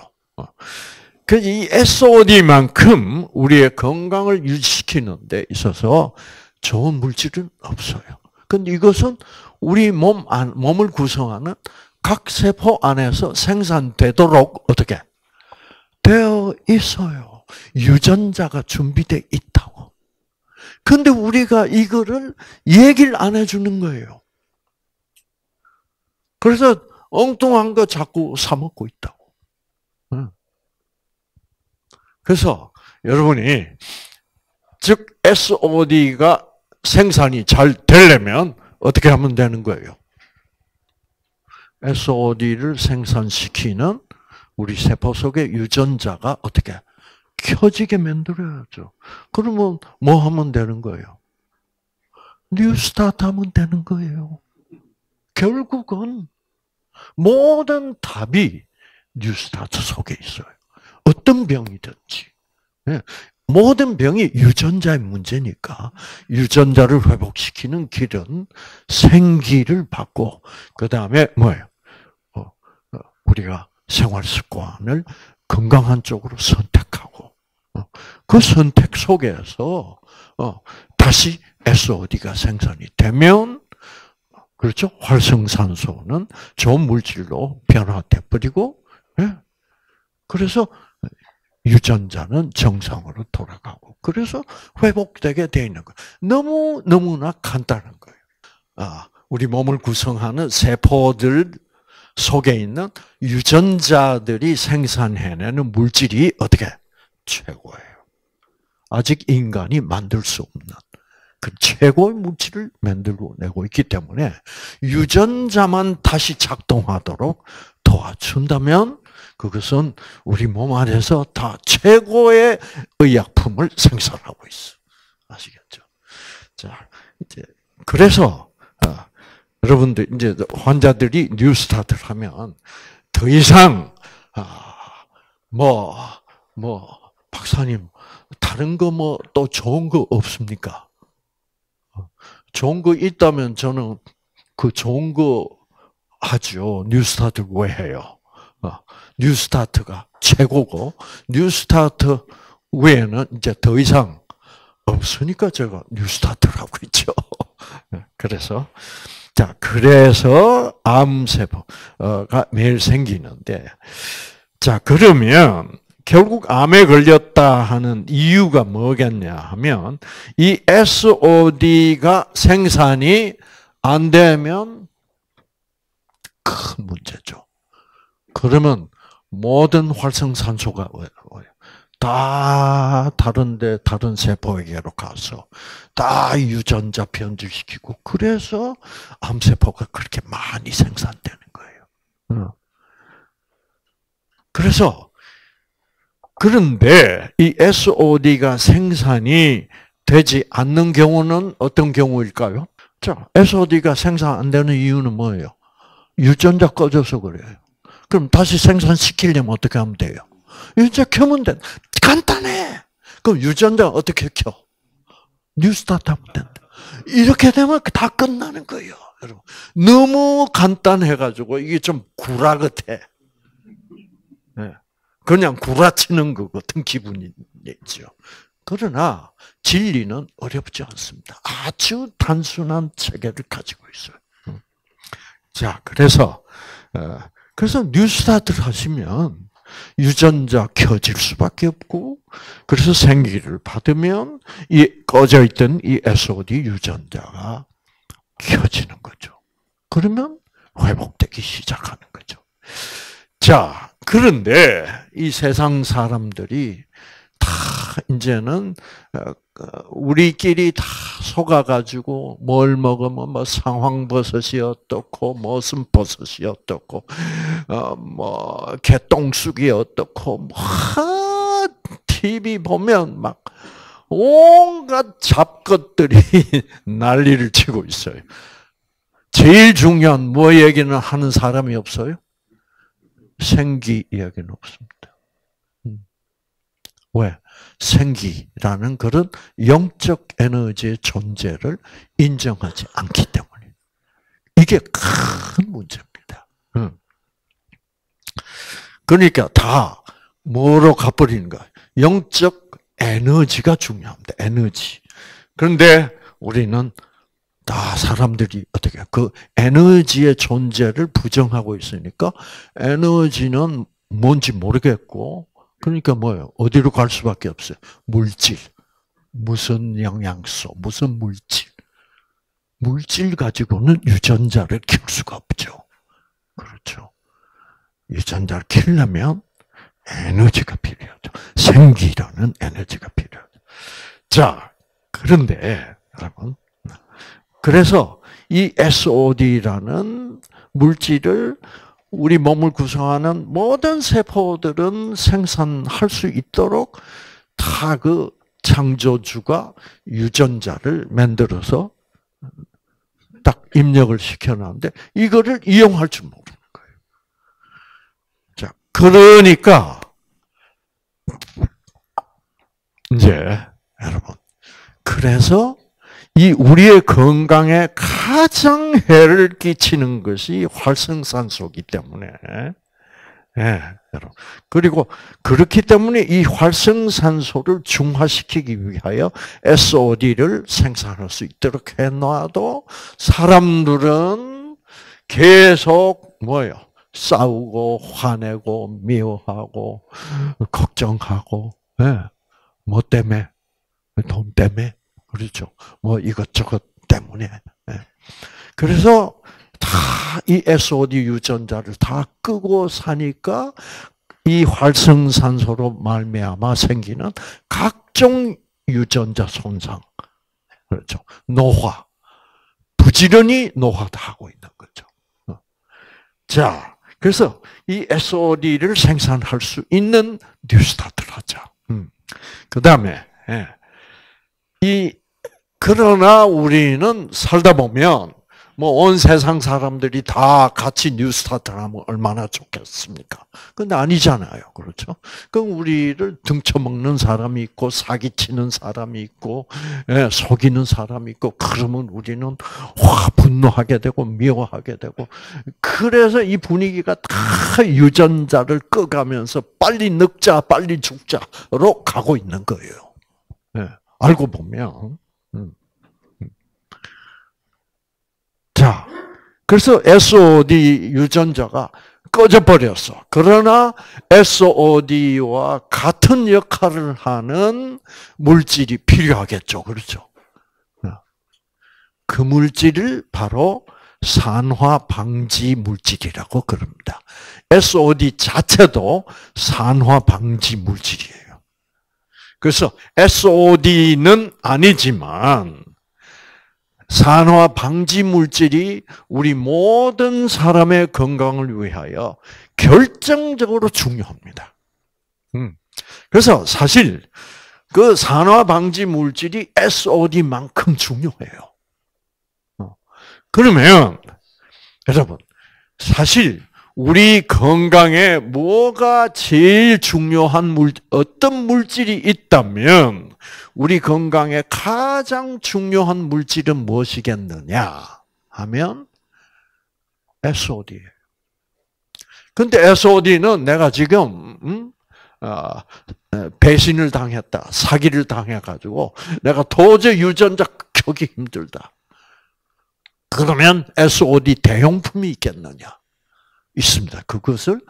그이 SOD만큼 우리의 건강을 유지시키는 데 있어서 좋은 물질은 없어요. 근데 이것은 우리 몸 안, 몸을 구성하는 각 세포 안에서 생산되도록 어떻게 되어 있어요. 유전자가 준비되어 있다고. 근데 우리가 이거를 얘기를 안 해주는 거예요. 그래서 엉뚱한 거 자꾸 사 먹고 있다고. 그래서 여러분이 즉 SOD가 생산이 잘 되려면 어떻게 하면 되는 거예요? SOD를 생산시키는 우리 세포 속의 유전자가 어떻게 켜지게 만들어야죠. 그러면 뭐 하면 되는 거예요? 뉴스타트 하면 되는 거예요. 결국은 모든 답이 뉴스타트 속에 있어요. 어떤 병이든지. 예. 모든 병이 유전자의 문제니까 유전자를 회복시키는 길은 생기를 받고 그 다음에 뭐예요? 어, 어, 우리가 생활 습관을 건강한 쪽으로 선택하고 어, 그 선택 속에서 다시 SOD가 생산이 되면 그렇죠? 활성산소는 좋은 물질로 변화돼 버리고, 예. 그래서 유전자는 정상으로 돌아가고, 그래서 회복되게 돼 있는 거예요. 너무 너무나 간단한 거예요. 아, 우리 몸을 구성하는 세포들 속에 있는 유전자들이 생산해내는 물질이 어떻게 최고예요. 아직 인간이 만들 수 없는 그 최고의 물질을 만들고 내고 있기 때문에 유전자만 다시 작동하도록 도와준다면 그것은 우리 몸 안에서 다 최고의 의약품을 생산하고 있어. 아시겠죠? 자, 이제 그래서 어, 여러분들 이제 환자들이 뉴스타트를 하면 더 이상 뭐뭐 아, 뭐, 박사님 다른 거 뭐 또 좋은 거 없습니까? 좋은 거 있다면 저는 그 좋은 거 하죠. 뉴스타트 왜 해요? 어, 뉴스타트가 최고고 뉴스타트 외에는 이제 더 이상 없으니까 제가 뉴스타트를 하고 있죠. 그래서 자 그래서 암세포가 매일 생기는데 자 그러면 결국 암에 걸렸다 하는 이유가 뭐겠냐 하면 이 SOD가 생산이 안 되면 큰 문제죠. 그러면 모든 활성산소가 다 다른데 다른 세포에게로 가서 다 유전자 변질시키고 그래서 암세포가 그렇게 많이 생산되는 거예요. 그래서 그런데 이 SOD가 생산이 되지 않는 경우는 어떤 경우일까요? 자, SOD가 생산 안 되는 이유는 뭐예요? 유전자 꺼져서 그래요. 그럼 다시 생산시키려면 어떻게 하면 돼요? 유전자 켜면 돼. 간단해. 그럼 유전자 어떻게 켜? 뉴스타트 하면 된다. 이렇게 되면 다 끝나는 거예요. 여러분. 너무 간단해가지고 이게 좀 구라 같아. 네. 그냥 구라치는 것 같은 기분이죠. 그러나 진리는 어렵지 않습니다. 아주 단순한 체계를 가지고 있어요. 음. 자, 그래서 어, 그래서 뉴스타트를 하시면 유전자 켜질 수밖에 없고 그래서 생기를 받으면 이 꺼져 있던 이 SOD 유전자가 켜지는 거죠. 그러면 회복되기 시작하는 거죠. 자, 그런데 이 세상 사람들이 다 이제는 어, 그 우리끼리 다 속아가지고 뭘 먹으면 뭐 상황버섯이 어떻고 무슨 버섯이 어떻고 어 뭐 개똥쑥이 어떻고 뭐 TV 보면 막 온갖 잡것들이 난리를 치고 있어요. 제일 중요한 뭐 얘기는 하는 사람이 없어요? 생기 이야기는 없습니다. 음. 왜? 생기라는 그런 영적 에너지의 존재를 인정하지 않기 때문에 이게 큰 문제입니다. 음. 그러니까 다 뭐로 가버리는 가? 영적 에너지가 중요합니다. 에너지. 그런데 우리는 다 사람들이 어떻게 그 에너지의 존재를 부정하고 있으니까 에너지는 뭔지 모르겠고 그러니까 뭐예요? 어디로 갈 수밖에 없어요. 물질. 무슨 영양소, 무슨 물질. 물질 가지고는 유전자를 키울 수가 없죠. 그렇죠. 유전자를 키려면 에너지가 필요하죠. 생기라는 에너지가 필요하죠. 자, 그런데 여러분 그래서 이 SOD라는 물질을 우리 몸을 구성하는 모든 세포들은 생산할 수 있도록 다 그 창조주가 유전자를 만들어서 딱 입력을 시켜놨는데 이거를 이용할 줄 모르는 거예요. 자, 그러니까 이제 여러분 그래서 이 우리의 건강에 가장 해를 끼치는 것이 활성산소이기 때문에 예, 여러분. 그리고 그렇기 때문에 이 활성산소를 중화시키기 위하여 SOD를 생산할 수 있도록 해놔도 사람들은 계속 뭐요? 싸우고 화내고 미워하고 걱정하고 예. 뭐 때문에 돈 때문에 그렇죠. 뭐 이것저것 때문에. 예. 그래서 다 이 SOD 유전자를 다 끄고 사니까 이 활성산소로 말미암아 생기는 각종 유전자 손상, 그렇죠. 노화, 부지런히 노화도 하고 있는 거죠. 어. 자, 그래서 이 SOD를 생산할 수 있는 뉴스타트를 하자. 음. 그 다음에 예. 이 그러나 우리는 살다 보면 뭐 온 세상 사람들이 다 같이 뉴스타트를 하면 얼마나 좋겠습니까? 근데 아니잖아요. 그렇죠? 그럼 우리를 등쳐먹는 사람이 있고 사기치는 사람이 있고 예, 속이는 사람이 있고 그러면 우리는 와 분노하게 되고 미워하게 되고 그래서 이 분위기가 다 유전자를 꺼가면서 빨리 늙자 빨리 죽자로 가고 있는 거예요. 예, 알고 보면 음. 자, 그래서 SOD 유전자가 꺼져버렸어. 그러나 SOD와 같은 역할을 하는 물질이 필요하겠죠. 그렇죠? 그 물질을 바로 산화 방지 물질이라고 그럽니다. SOD 자체도 산화 방지 물질이에요. 그래서 SOD는 아니지만 산화 방지 물질이 우리 모든 사람의 건강을 위하여 결정적으로 중요합니다. 음. 그래서 사실 그 산화 방지 물질이 SOD만큼 중요해요. 어. 그러면 여러분 사실 우리 건강에 뭐가 제일 중요한 물, 어떤 물질이 있다면 우리 건강에 가장 중요한 물질은 무엇이겠느냐 하면 SOD예요. 근데 SOD는 내가 지금 음? 어, 배신을 당했다, 사기를 당해가지고 내가 도저히 유전자 켜기 힘들다. 그러면 SOD 대용품이 있겠느냐? 있습니다. 그것을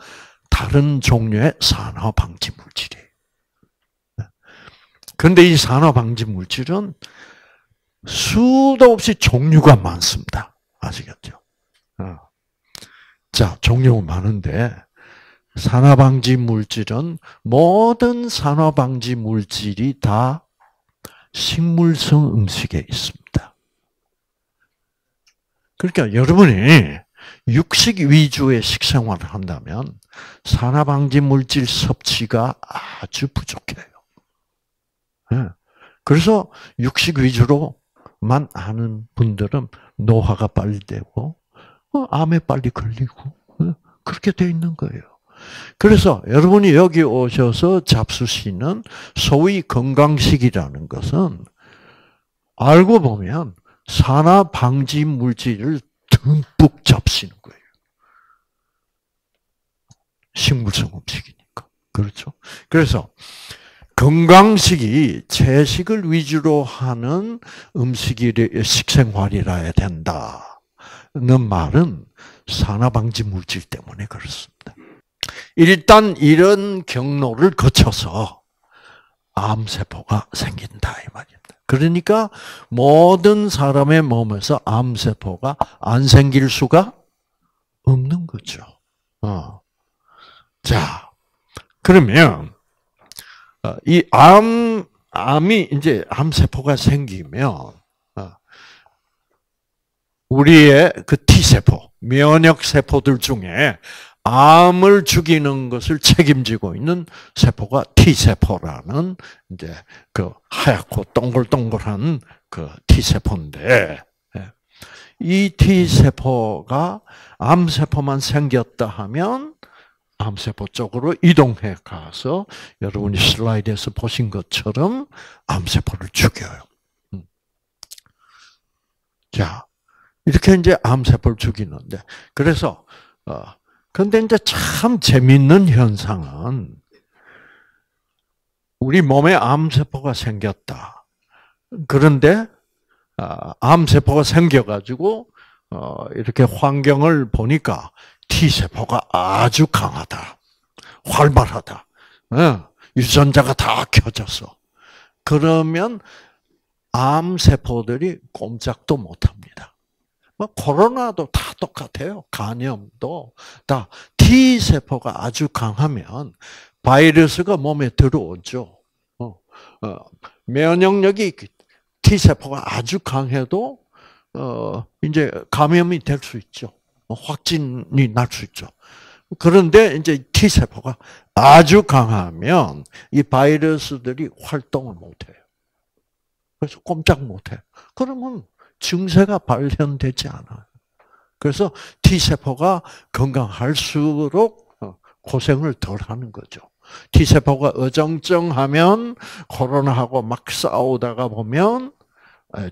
다른 종류의 산화 방지 물질이에요. 그런데 이 산화 방지 물질은 수도 없이 종류가 많습니다. 아시겠죠? 어. 자, 종류가 많은데 산화 방지 물질은 모든 산화 방지 물질이 다 식물성 음식에 있습니다. 그러니까 여러분이 육식 위주의 식생활을 한다면 산화방지 물질 섭취가 아주 부족해요. 예. 그래서 육식 위주로만 하는 분들은 노화가 빨리 되고 어, 암에 빨리 걸리고 어, 그렇게 돼 있는 거예요. 그래서 여러분이 여기 오셔서 잡수시는 소위 건강식이라는 것은 알고 보면 산화 방지 물질을 듬뿍 잡시는 거예요. 식물성 음식이니까. 그렇죠? 그래서 건강식이 채식을 위주로 하는 음식이 식생활이라 야 된다는 말은 산화방지 물질 때문에 그렇습니다. 일단 이런 경로를 거쳐서 암세포가 생긴다 이 말입니다. 그러니까 모든 사람의 몸에서 암세포가 안 생길 수가 없는 거죠. 어. 자, 그러면 어, 이 암, 암이 이제 암세포가 생기면 어, 우리의 그 T세포, 면역세포들 중에 암을 죽이는 것을 책임지고 있는 세포가 T세포라는 이제 그 하얗고 동글동글한 그 T세포인데 예. 이 T세포가 암세포만 생겼다 하면 암세포 쪽으로 이동해 가서 여러분이 슬라이드에서 보신 것처럼 암세포를 죽여요. 음. 자, 이렇게 이제 암세포를 죽이는데 그래서 어, 근데 이제 참 재밌는 현상은 우리 몸에 암세포가 생겼다. 그런데 아, 암세포가 생겨가지고 어, 이렇게 환경을 보니까 T세포가 아주 강하다. 활발하다. 어, 유전자가 다 켜졌어. 그러면 암세포들이 꼼짝도 못합니다. 뭐 코로나도 다 똑같아요. 간염도 다 T 세포가 아주 강하면 바이러스가 몸에 들어오죠. 어, 어, 면역력이 T 세포가 아주 강해도 어, 이제 감염이 될 수 있죠. 뭐 확진이 날 수 있죠. 그런데 이제 T 세포가 아주 강하면 이 바이러스들이 활동을 못해요. 그래서 꼼짝 못해. 그러면 증세가 발현되지 않아요. 그래서 T세포가 건강할수록 어, 고생을 덜 하는 거죠. T세포가 어정쩡하면 코로나하고 막 싸우다가 보면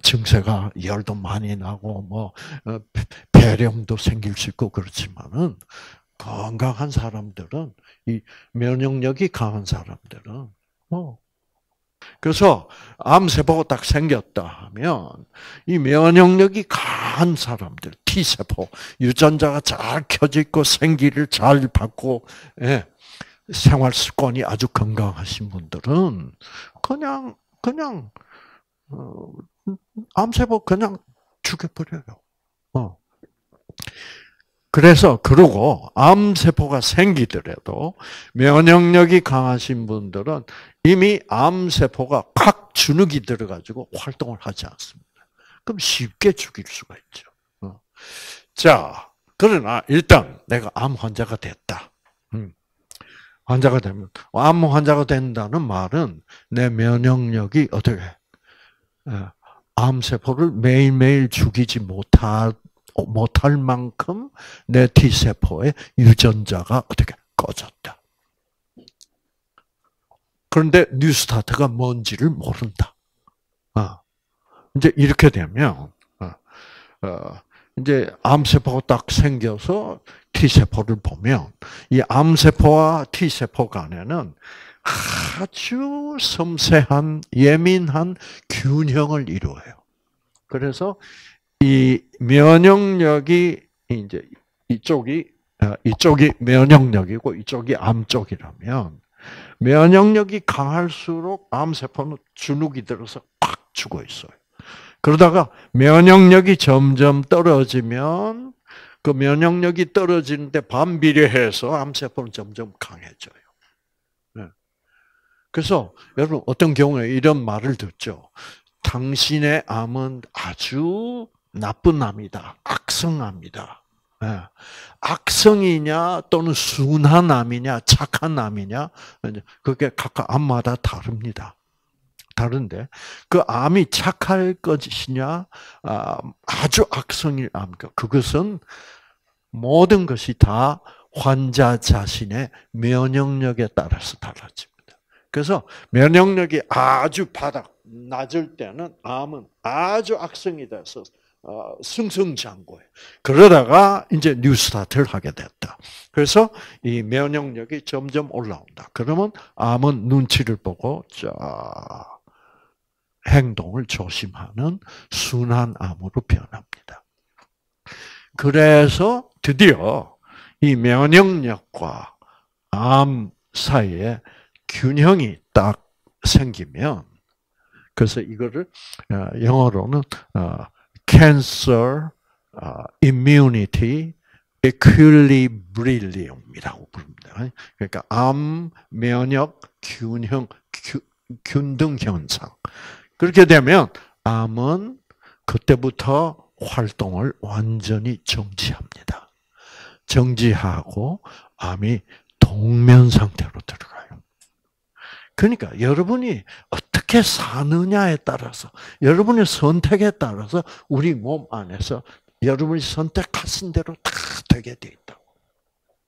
증세가 열도 많이 나고 뭐 어, 폐렴도 생길 수 있고 그렇지만은 건강한 사람들은 이 면역력이 강한 사람들은 뭐 그래서 암세포가 딱 생겼다 하면 이 면역력이 강한 사람들, T세포, 유전자가 잘 켜져 있고 생기를 잘 받고 예, 생활 습관이 아주 건강하신 분들은 그냥 그냥 어, 암세포 그냥 죽여버려요. 어. 그래서 그러고 암세포가 생기더라도 면역력이 강하신 분들은 이미 암세포가 콱 주눅이 들어가지고 활동을 하지 않습니다. 그럼 쉽게 죽일 수가 있죠. 어. 자, 그러나 일단 내가 암 환자가 됐다. 음. 환자가 되면 암 환자가 된다는 말은 내 면역력이 어떻게 어, 암세포를 매일매일 죽이지 못할 못할 만큼 내 T세포의 유전자가 어떻게 꺼졌다. 그런데 뉴스타트가 뭔지를 모른다. 아, 이제 이렇게 되면, 어, 어, 이제 암세포가 딱 생겨서 T세포를 보면, 이 암세포와 T세포 간에는 아주 섬세한, 예민한 균형을 이루어요. 그래서 이 면역력이 이제 이쪽이 어, 이쪽이 면역력이고 이쪽이 암 쪽이라면 면역력이 강할수록 암 세포는 주눅이 들어서 꽉 죽어 있어요. 그러다가 면역력이 점점 떨어지면 그 면역력이 떨어지는데 반비례해서 암세포는 점점 강해져요. 네. 그래서 여러분 어떤 경우에 이런 말을 듣죠. 당신의 암은 아주 나쁜 암이다. 악성암이다. 예. 악성이냐 또는 순한 암이냐 착한 암이냐 그게 각각 암마다 다릅니다. 다른데 그 암이 착할 것이냐 아, 아주 악성일 암인가 그것은 모든 것이 다 환자 자신의 면역력에 따라서 달라집니다. 그래서 면역력이 아주 바닥 낮을 때는 암은 아주 악성이 돼서 어, 승승장구해. 그러다가 이제 뉴스타트를 하게 됐다. 그래서 이 면역력이 점점 올라온다. 그러면 암은 눈치를 보고 자 행동을 조심하는 순한 암으로 변합니다. 그래서 드디어 이 면역력과 암 사이에 균형이 딱 생기면 그래서 이거를 어, 영어로는 어, cancer immunity equilibrium이라고 부릅니다. 그러니까 암 면역 균형 균등 현상. 그렇게 되면 암은 그때부터 활동을 완전히 정지합니다. 정지하고 암이 동면 상태로 들어가요. 그러니까 여러분이 어떻게 사느냐에 따라서 여러분의 선택에 따라서 우리 몸 안에서 여러분이 선택하신 대로 다 되게 돼 있다고.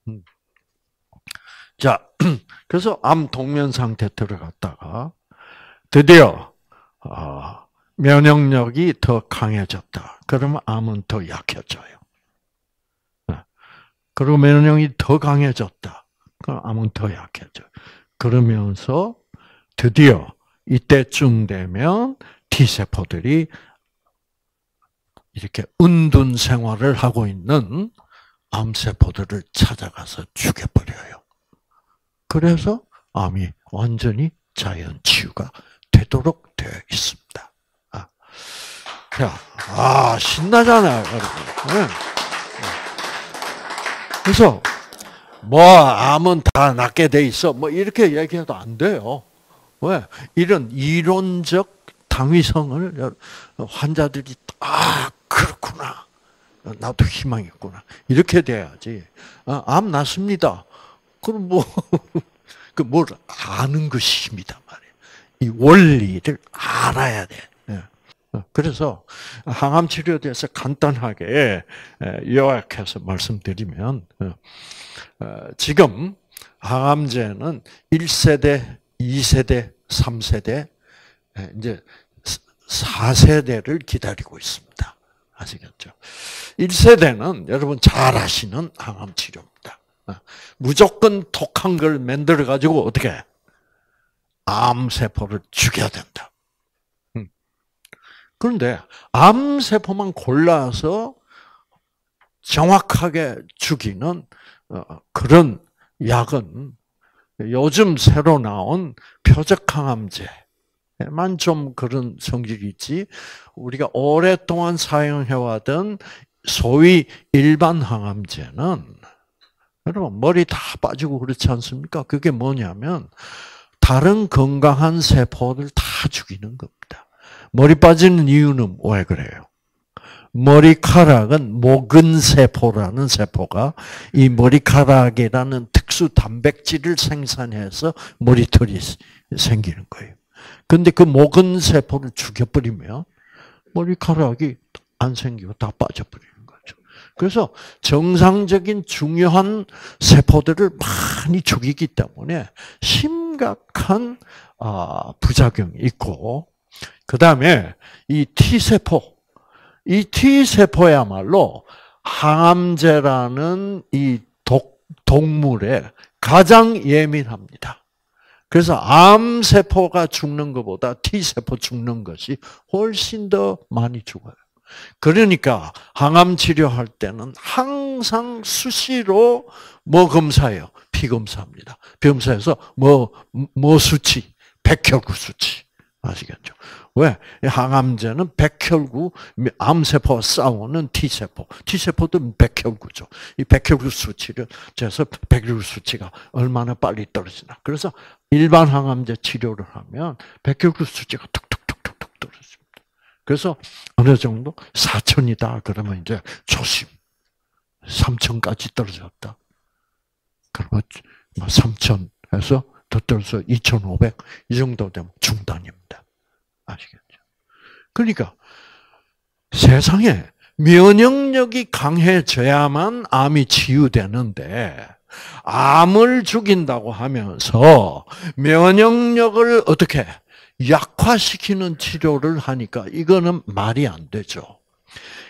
음. 자, 그래서 암 동면 상태 들어갔다가 드디어 어, 면역력이 더 강해졌다. 그러면 암은 더 약해져요. 네. 그리고 면역력이 더 강해졌다. 그럼 암은 더 약해져요. 그러면서 드디어 이때쯤 되면 T세포들이 이렇게 은둔 생활을 하고 있는 암세포들을 찾아가서 죽여버려요. 그래서 암이 완전히 자연 치유가 되도록 되어 있습니다. 아, 아 신나잖아요, 여러분. 네. 그래서 뭐 암은 다 낫게 돼 있어. 뭐 이렇게 얘기해도 안 돼요. 왜? 이런 이론적 당위성을 환자들이 아 그렇구나. 나도 희망이 있구나. 이렇게 돼야지. 아, 암 낫습니다. 그럼 뭐, 그뭘 아는 것이 힘이단 말이에요. 이 원리를 알아야 돼. 예. 그래서 항암 치료에 대해서 간단하게 요약해서 말씀드리면 어, 어, 지금 항암제는 1세대, 2세대, 3세대, 이제 4세대를 기다리고 있습니다. 아시겠죠? 1세대는 여러분 잘 아시는 항암 치료입니다. 어, 무조건 독한 걸 만들어 가지고 어떻게 암 세포를 죽여야 된다. 음. 그런데 암 세포만 골라서 정확하게 죽이는 어, 그런 약은 요즘 새로 나온 표적항암제만 좀 그런 성질이 있지 우리가 오랫동안 사용해왔던 소위 일반 항암제는 여러분 머리 다 빠지고 그렇지 않습니까? 그게 뭐냐면 다른 건강한 세포들 다 죽이는 겁니다. 머리 빠지는 이유는 왜 그래요? 머리카락은 모근 세포라는 세포가 이 머리카락이라는 특수 단백질을 생산해서 머리털이 생기는 거예요. 근데 그 모근 세포를 죽여버리면 머리카락이 안 생기고 다 빠져버리는 거죠. 그래서 정상적인 중요한 세포들을 많이 죽이기 때문에 심각한 아, 부작용이 있고, 그 다음에 이 T세포, 이 T세포야말로 항암제라는 이 독, 동물에 가장 예민합니다. 그래서 암세포가 죽는 것보다 T세포 죽는 것이 훨씬 더 많이 죽어요. 그러니까 항암 치료할 때는 항상 수시로 뭐 검사해요? 피 검사합니다. 피 검사해서 뭐, 뭐 수치? 백혈구 수치. 아시겠죠? 왜? 항암제는 백혈구, 암세포와 싸우는 T세포. T세포도 백혈구죠. 이 백혈구 수치를 재서 백혈구 수치가 얼마나 빨리 떨어지나. 그래서 일반 항암제 치료를 하면 백혈구 수치가 툭툭툭툭툭 떨어집니다. 그래서 어느 정도 4천이다 그러면 이제 조심. 3천까지 떨어졌다. 그러면 3천 뭐더 떨어서 2,500 이 정도 되면 중단입니다. 아시겠죠? 그러니까 세상에 면역력이 강해져야만 암이 치유되는데 암을 죽인다고 하면서 면역력을 어떻게 약화시키는 치료를 하니까 이거는 말이 안 되죠.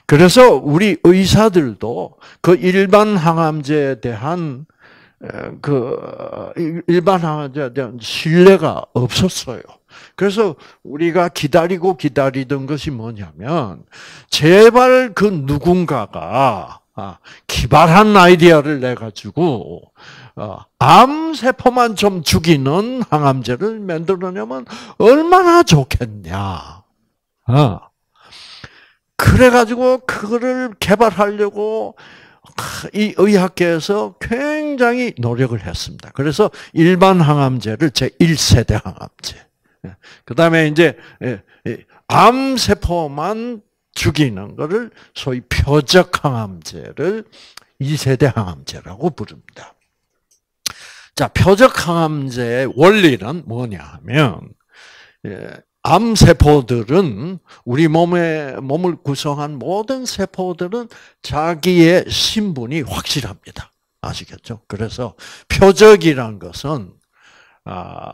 그래서 우리 의사들도 그 일반 항암제에 대한 그 일반 항암제에 대한 신뢰가 없었어요. 그래서 우리가 기다리고 기다리던 것이 뭐냐면 제발 그 누군가가 아, 기발한 아이디어를 내 가지고 어, 암 세포만 좀 죽이는 항암제를 만들어내면 얼마나 좋겠냐. 어. 그래가지고 그거를 개발하려고 이 의학계에서 굉장히 노력을 했습니다. 그래서 일반 항암제를 제 1세대 항암제. 예. 그 다음에 이제 예, 암 세포만 죽이는 것을 소위 표적 항암제를 2세대 항암제라고 부릅니다. 자, 표적 항암제의 원리는 뭐냐 하면 예, 암 세포들은 우리 몸에 몸을 구성한 모든 세포들은 자기의 신분이 확실합니다. 아시겠죠? 그래서 표적이란 것은 아,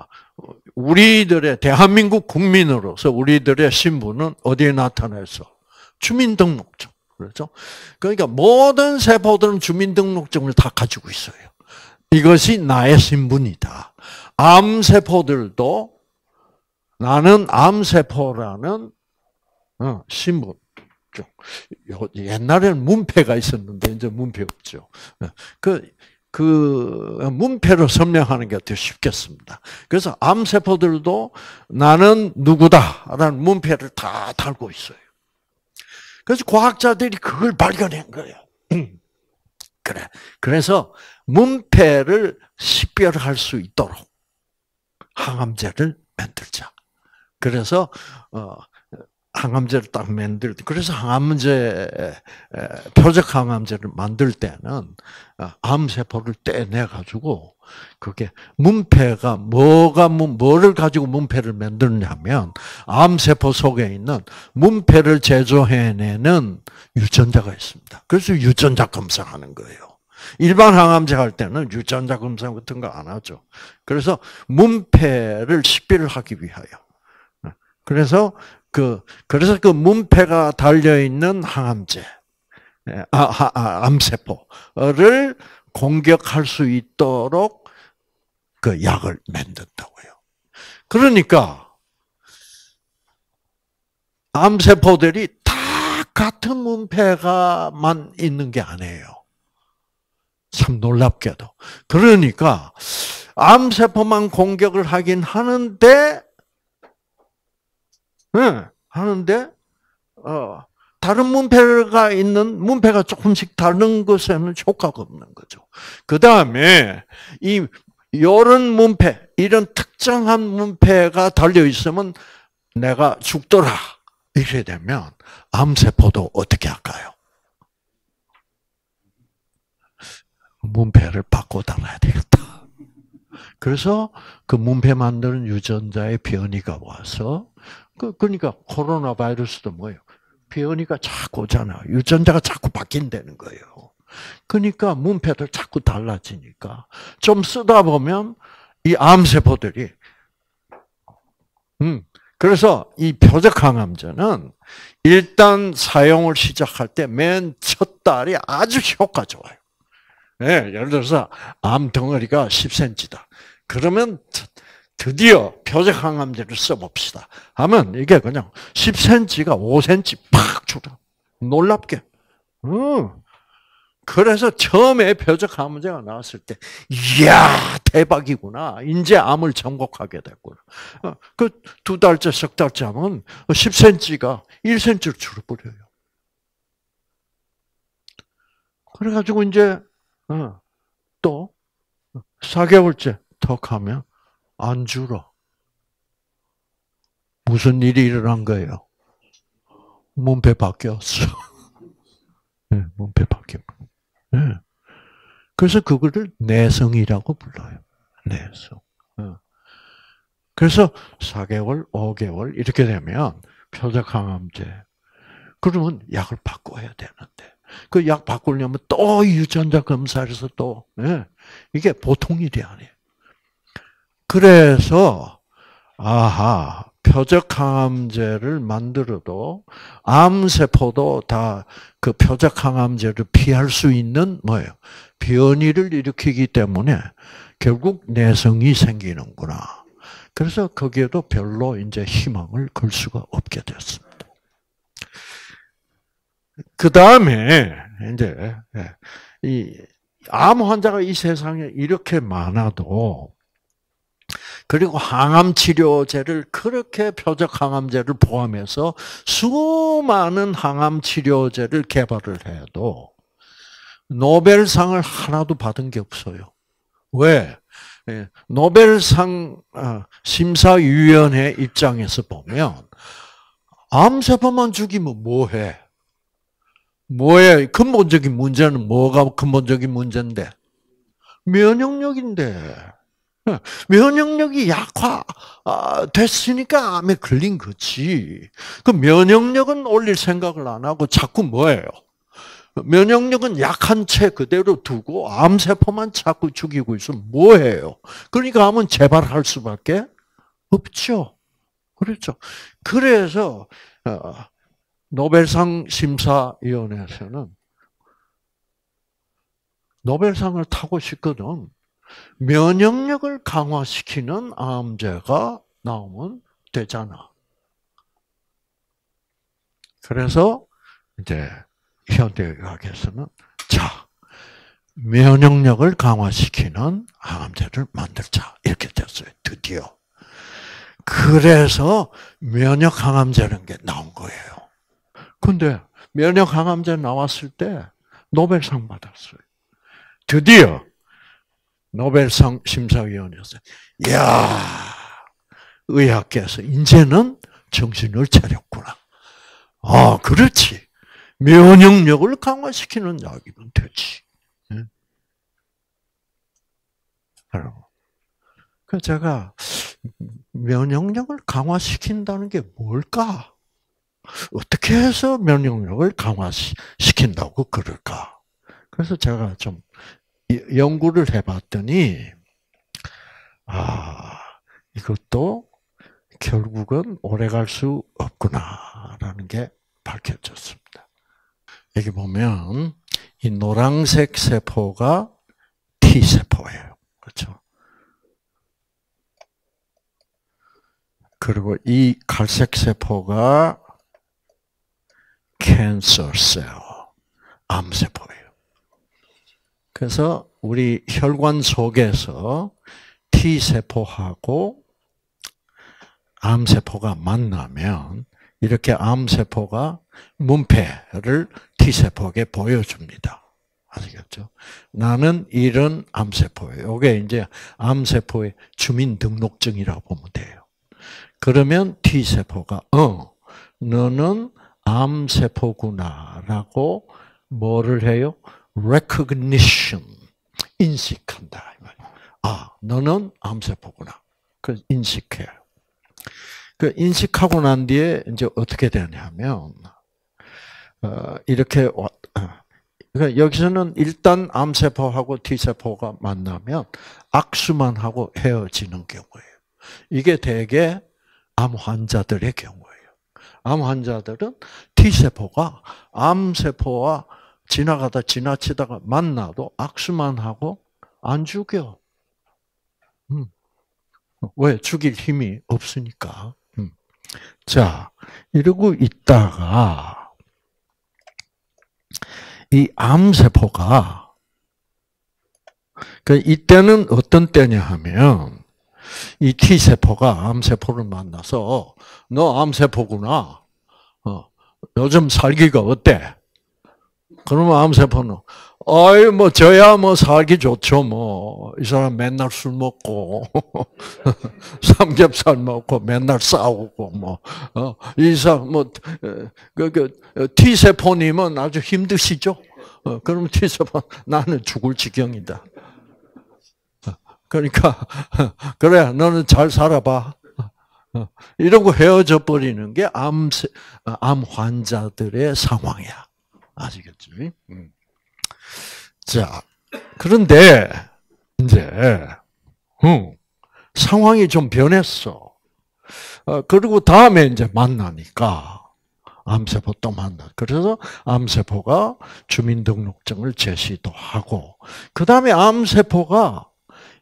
우리들의 대한민국 국민으로서 우리들의 신분은 어디에 나타나서 주민등록증. 그렇죠? 그러니까 모든 세포들은 주민등록증을 다 가지고 있어요. 이것이 나의 신분이다. 암 세포들도 나는 암 세포라는 어, 신분. 옛날에는 문패가 있었는데 이제 문패 없죠. 어, 그, 그 문패로 설명하는 게 더 쉽겠습니다. 그래서 암세포들도 나는 누구다라는 문패를 다 달고 있어요. 그래서 과학자들이 그걸 발견한 거예요. 그래. 그래서 문패를 식별할 수 있도록 항암제를 만들자. 그래서 어, 항암제를 딱 만들 때, 그래서 항암제 표적 항암제를 만들 때는 어, 암세포를 떼내 가지고 그게 문패가 뭐가 뭐를 가지고 문패를 만드냐면 암세포 속에 있는 문패를 제조해내는 유전자가 있습니다. 그래서 유전자 검사하는 거예요. 일반 항암제 할 때는 유전자 검사 같은 거 안 하죠. 그래서 문패를 식별을 하기 위하여. 그래서 그 그래서 그 문패가 달려 있는 항암제, 아, 아, 아, 암세포를 공격할 수 있도록 그 약을 만든다고요. 그러니까 암세포들이 다 같은 문패가만 있는 게 아니에요. 참 놀랍게도. 그러니까 암세포만 공격을 하긴 하는데, 네, 하는데, 어, 다른 문패가 있는 문패가 조금씩 다른 것에는 효과가 없는 거죠. 그 다음에 이 이런 문패, 이런 특정한 문패가 달려 있으면 내가 죽더라 이렇게 되면 암세포도 어떻게 할까요? 문패를 바꿔 달아야 되겠다. 그래서 그 문패 만드는 유전자의 변이가 와서 그 그러니까 코로나 바이러스도 뭐예요? 변이가 자꾸 오잖아. 유전자가 자꾸 바뀐다는 거예요. 그러니까 문패도 자꾸 달라지니까 좀 쓰다 보면 이 암세포들이 음 그래서 이 표적 항암제는 일단 사용을 시작할 때 맨 첫 달이 아주 효과 좋아요. 네, 예를 들어서 암 덩어리가 10cm다. 그러면 드디어 표적 항암제를 써봅시다. 하면 이게 그냥 10cm가 5cm 팍 줄어. 놀랍게. 음. 그래서 처음에 표적 항암제가 나왔을 때, 이야, 대박이구나. 이제 암을 정복하게 됐구나. 어, 그두 달째, 석 달째 하면 10cm가 1cm로 줄어버려요. 그래가지고 이제, 어, 또, 4개월째 턱 하면 안 줄어. 무슨 일이 일어난 거예요? 문패 바뀌었어. 네, 문패 바뀌었 네. 그래서 그거를 내성이라고 불러요. 내성. 네. 그래서 4개월, 5개월 이렇게 되면 표적 항암제. 그러면 약을 바꿔야 되는데 그 약 바꾸려면 또 유전자 검사해서 또 네. 이게 보통 일이 아니에요. 그래서 아하 표적 항암제를 만들어도 암세포도 다 그 표적 항암제를 피할 수 있는 뭐예요? 변이를 일으키기 때문에 결국 내성이 생기는구나. 그래서 거기에도 별로 이제 희망을 걸 수가 없게 됐습니다. 그 다음에 이제 예, 이암 환자가 이 세상에 이렇게 많아도 그리고 항암 치료제를 그렇게 표적 항암제를 포함해서 수많은 항암 치료제를 개발을 해도 노벨상을 하나도 받은 게 없어요. 왜? 예, 노벨상 어, 심사위원회 입장에서 보면 암세포만 죽이면 뭐해? 뭐해? 근본적인 문제는 뭐가 근본적인 문제인데? 면역력인데. 면역력이 약화 아, 됐으니까 암에 걸린 거지. 그 면역력은 올릴 생각을 안 하고 자꾸 뭐예요? 면역력은 약한 채 그대로 두고 암세포만 자꾸 죽이고 있으면 뭐해요? 그러니까 암은 재발할 수밖에 없죠. 그렇죠. 그래서 어, 노벨상 심사위원회에서는 노벨상을 타고 싶거든. 면역력을 강화시키는 암제가 나오면 되잖아. 그래서 이제 현대의학에서는 자 면역력을 강화시키는 항암제를 만들자 이렇게 됐어요. 드디어. 그래서 면역 항암제라는 게 나온 거예요. 근데 면역 항암제 나왔을 때 노벨상 받았어요. 드디어 노벨상 심사위원이었어요. 이야, 의학계에서 이제는 정신을 차렸구나. 아, 그렇지. 면역력을 강화시키는 약이면 되지. 그 제가 면역력을 강화시킨다는 게 뭘까? 어떻게 해서 면역력을 강화시킨다고 그럴까? 그래서 제가 좀 연구를 해봤더니 아 이것도 결국은 오래 갈 수 없구나라는 게 밝혀졌습니다. 여기 보면 이 노란색 세포가 T 세포예요. 그렇죠? 그리고 이 갈색 세포가 캔서 셀, 암 세포예요. 그래서 우리 혈관 속에서 T 세포하고 암 세포가 만나면 이렇게 암세포가 문패를 T세포에게 보여줍니다. 아시겠죠? 나는 이런 암세포예요. 이게 이제 암세포의 주민등록증이라고 보면 돼요. 그러면 T세포가, 어, 너는 암세포구나라고 뭐를 해요? Recognition, 인식한다. 아, 너는 암세포구나. 그 인식해요. 그 인식하고 난 뒤에 이제 어떻게 되냐면 어, 이렇게 와, 어, 그러니까 여기서는 일단 암세포하고 T세포가 만나면 악수만 하고 헤어지는 경우예요. 이게 대개 암 환자들의 경우예요. 암 환자들은 T세포가 암세포와 지나가다 지나치다가 만나도 악수만 하고 안 죽여. 음. 왜? 죽일 힘이 없으니까. 음. 자, 이러고 있다가, 이 암세포가, 그 이때는 어떤 때냐 하면, 이 T세포가 암세포를 만나서, 너 암세포구나. 어, 요즘 살기가 어때? 그러면 암세포는, 아이, 뭐, 저야 뭐 살기 좋죠, 뭐. 이 사람 맨날 술 먹고, 삼겹살 먹고, 맨날 싸우고, 뭐. 어, 이 사람, 뭐, 그, 그, T세포님은 아주 힘드시죠? 어, 그럼 T세포, 나는 죽을 지경이다. 그러니까, 그래, 너는 잘 살아봐. 이러고 헤어져 버리는 게 암, 암 환자들의 상황이야. 아시겠죠? 음. 자, 그런데 이제 음, 상황이 좀 변했어. 어, 그리고 다음에 이제 만나니까 암세포 또 만나. 그래서 암세포가 주민등록증을 제시도 하고, 그 다음에 암세포가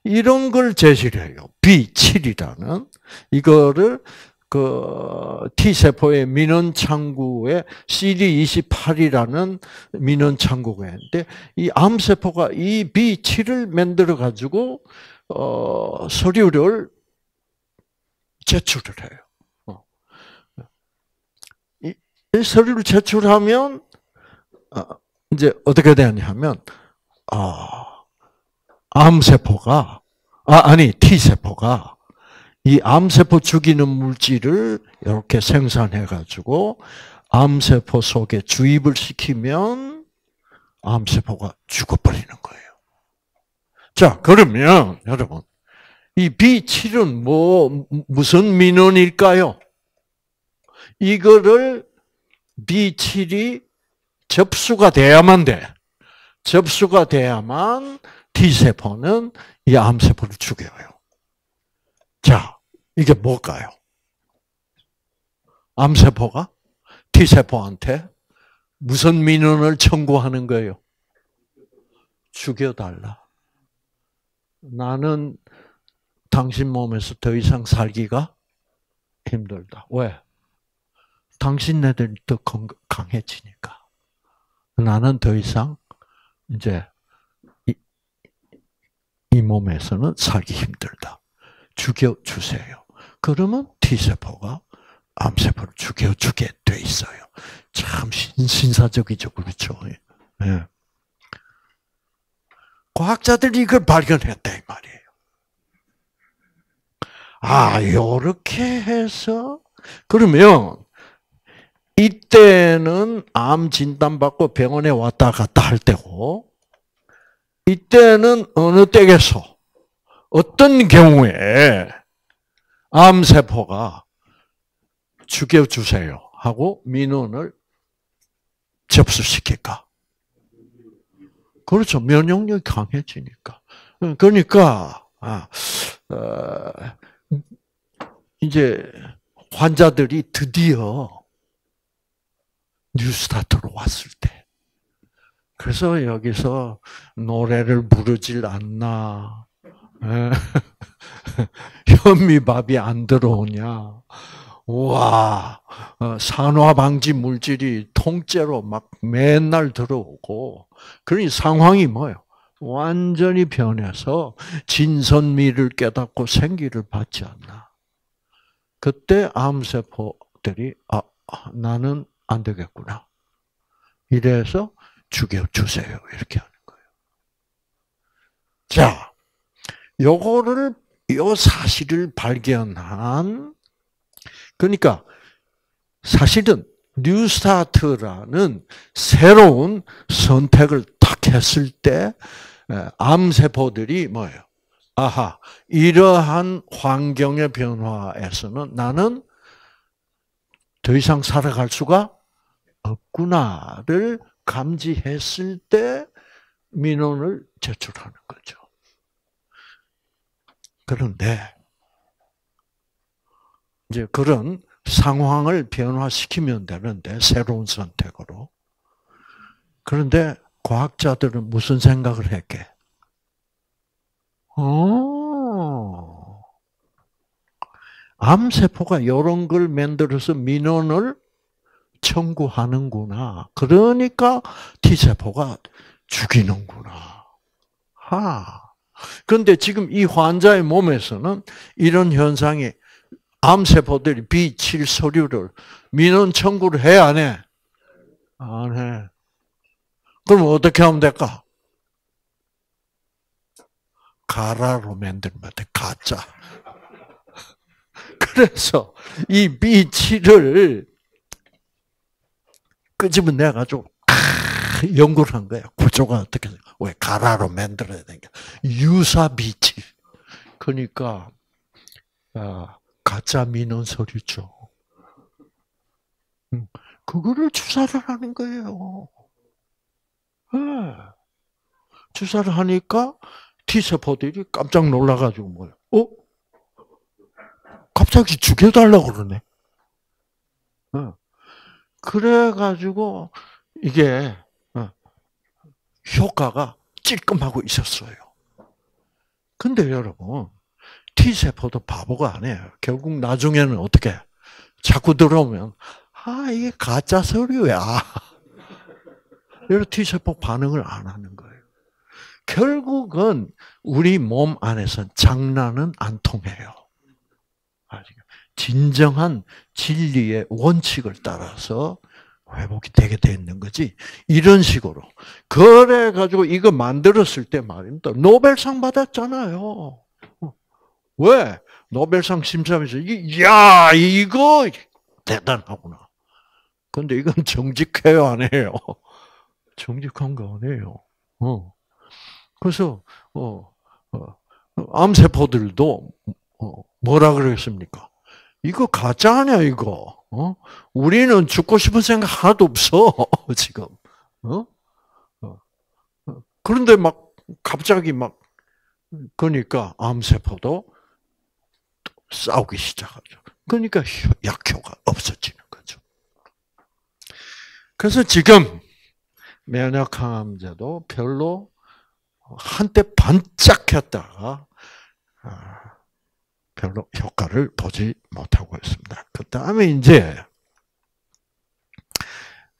이런 걸 제시를 해요. B7이라는 이거를 그 T세포의 민원 창구에 CD28이라는 민원 창구가 있는데 이 암세포가 이 B7을 만들어 가지고 어 서류를 제출을 해요. 어. 이, 이 서류를 제출하면 어, 이제 어떻게 되냐면 아 암세포가 아 아니 T세포가 이 암세포 죽이는 물질을 이렇게 생산해 가지고 암세포 속에 주입을 시키면 암세포가 죽어버리는 거예요. 자, 그러면 여러분 이 B7은 뭐 무슨 민원일까요? 이거를 B7이 접수가 돼야만 돼. 접수가 돼야만 T세포는 이 암세포를 죽여요. 자, 이게 뭘까요? 암세포가 T세포한테 무슨 민원을 청구하는 거예요? 죽여달라. 나는 당신 몸에서 더 이상 살기가 힘들다. 왜? 당신네들이 더 강해지니까. 나는 더 이상 이제 이, 이 몸에서는 살기 힘들다. 죽여주세요. 그러면 T세포가 암세포를 죽여 주게 돼 있어요. 참 신사적이죠. 그렇죠. 네. 과학자들이 이걸 발견했다, 이 말이에요. 아, 요렇게 해서, 그러면, 이때는 암 진단 받고 병원에 왔다 갔다 할 때고, 이때는 어느 때겠어? 어떤 경우에 암세포가 죽여주세요 하고 민원을 접수시킬까? 그렇죠. 면역력이 강해지니까. 그러니까, 아, 어, 이제 환자들이 드디어 뉴스타트로 왔을 때. 그래서 여기서 노래를 부르질 않나, 예. 현미밥이 안 들어오냐. 와, 어, 산화 방지 물질이 통째로 막 맨날 들어오고, 그러니 상황이 뭐예요? 완전히 변해서 진선미를 깨닫고 생기를 받지 않나. 그때 암세포들이, 아, 아, 나는 안 되겠구나. 이래서 죽여주세요. 이렇게 하는 거예요. 자, 요거를, 요 사실을 발견한, 그러니까 사실은 뉴스타트라는 새로운 선택을 딱 했을 때, 암세포들이 뭐예요? 아하, 이러한 환경의 변화에서는 나는 더 이상 살아갈 수가 없구나를 감지했을 때 민원을 제출하는 거죠. 그런데 이제 그런 상황을 변화시키면 되는데 새로운 선택으로. 그런데 과학자들은 무슨 생각을 했게? 어, 암세포가 이런 걸 만들어서 민원을 청구하는구나. 그러니까 T세포가 죽이는구나. 하. 그런데 지금 이 환자의 몸에서는 이런 현상이 암세포들이 B7 서류를 민원 청구를 해, 안 해? 안 해. 그럼 어떻게 하면 될까? 가라로 만들면 돼, 가짜. 그래서 이 B7을 끄집어내가지고 연구를 한 거야. 구조가 어떻게, 왜 가라로 만들어야 되니까. 유사 B7. 그러니까, 아, 가짜 서류죠. 음, 그거를 주사를 하는 거예요. 네. 주사를 하니까 T세포들이 깜짝 놀라가지고 뭐야? 어? 갑자기 죽여달라고 그러네. 어. 그래가지고 이게 어, 효과가 찔끔하고 있었어요. 근데 여러분 T세포도 바보가 아니에요. 결국 나중에는 어떻게 자꾸 들어오면 아 이게 가짜 서류야. 이런 T세포 반응을 안 하는 거예요. 결국은 우리 몸 안에서 장난은 안 통해요. 진정한 진리의 원칙을 따라서 회복이 되게 되는 거지. 이런 식으로. 그래가지고 이거 만들었을 때 말입니다. 노벨상 받았잖아요. 왜? 노벨상 심사하면서, 야, 이거 대단하구나. 근데 이건 정직해요, 안 해요? 정직한 거 아니에요. 어. 그래서, 어, 어, 암세포들도, 어, 뭐라 그랬습니까? 이거 가짜 아니야, 이거. 어? 우리는 죽고 싶은 생각 하나도 없어, 지금. 어? 어? 어? 그런데 막, 갑자기 막, 그러니까 암세포도 싸우기 시작하죠. 그러니까 약효가 없어지는 거죠. 그래서 지금 면역항암제도 별로 한때 반짝했다가 아, 별로 효과를 보지 못하고 있습니다. 그 다음에 이제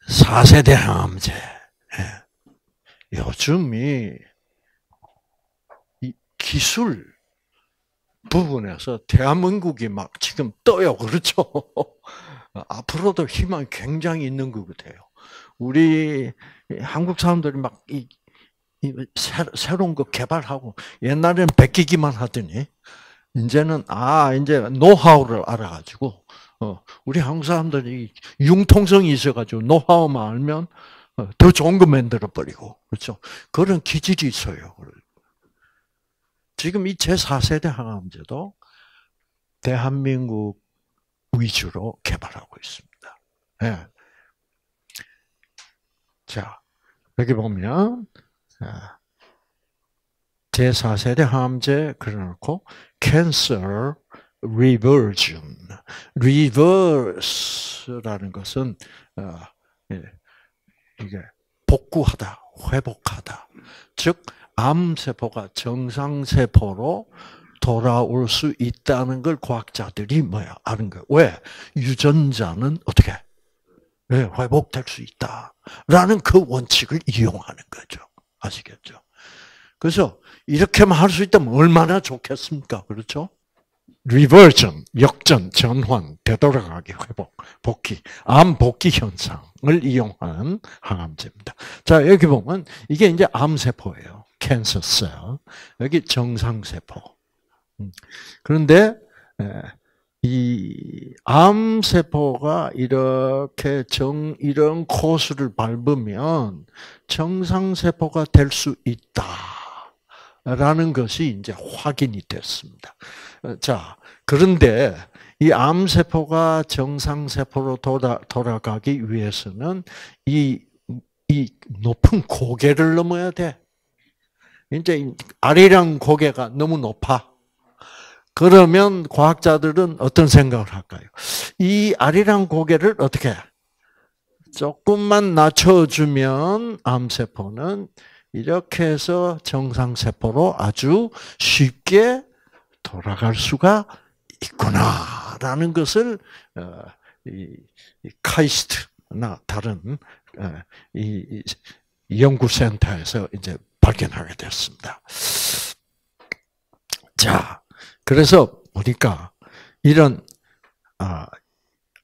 4세대 항암제. 예. 요즘이 기술 부분에서 대한민국이 막 지금 떠요. 그렇죠? 앞으로도 희망이 굉장히 있는 것 같아요. 우리 한국 사람들이 막 이, 이 새로운 거 개발하고 옛날에는 베끼기만 하더니 이제는 아 이제 노하우를 알아가지고 어, 우리 한국 사람들이 융통성이 있어가지고 노하우만 알면 어, 더 좋은 거 만들어 버리고 그렇죠. 그런 기질이 있어요. 지금 이 제 4세대 항암제도 대한민국 위주로 개발하고 있습니다. 네. 자, 여기 보면, 제4세대 항암제 그려놓고, cancer reversion. reverse라는 것은, 어, 예, 이게 복구하다, 회복하다. 즉, 암세포가 정상세포로 돌아올 수 있다는 걸 과학자들이 뭐야 아는 거야. 왜 유전자는 어떻게 네, 회복될 수 있다라는 그 원칙을 이용하는 거죠. 아시겠죠? 그래서 이렇게만 할 수 있다면 얼마나 좋겠습니까? 그렇죠? 리버전, 역전, 전환, 되돌아가기, 회복, 복귀, 암 복귀 현상을 이용한 항암제입니다. 자, 여기 보면 이게 이제 암세포예요. 캔서 셀. 여기 정상세포. 음. 그런데 이 암세포가 이렇게 정, 이런 코스를 밟으면 정상세포가 될 수 있다. 라는 것이 이제 확인이 됐습니다. 자, 그런데 이 암세포가 정상세포로 돌아, 돌아가기 위해서는 이, 이 높은 고개를 넘어야 돼. 이제 아리랑 고개가 너무 높아. 그러면 과학자들은 어떤 생각을 할까요? 이 아리랑 고개를 어떻게 조금만 낮춰주면 암세포는 이렇게 해서 정상세포로 아주 쉽게 돌아갈 수가 있구나라는 것을 어, 이 카이스트나 다른 어, 이 연구센터에서 이제 발견하게 됐습니다. 자, 그래서 보니까 이런 아,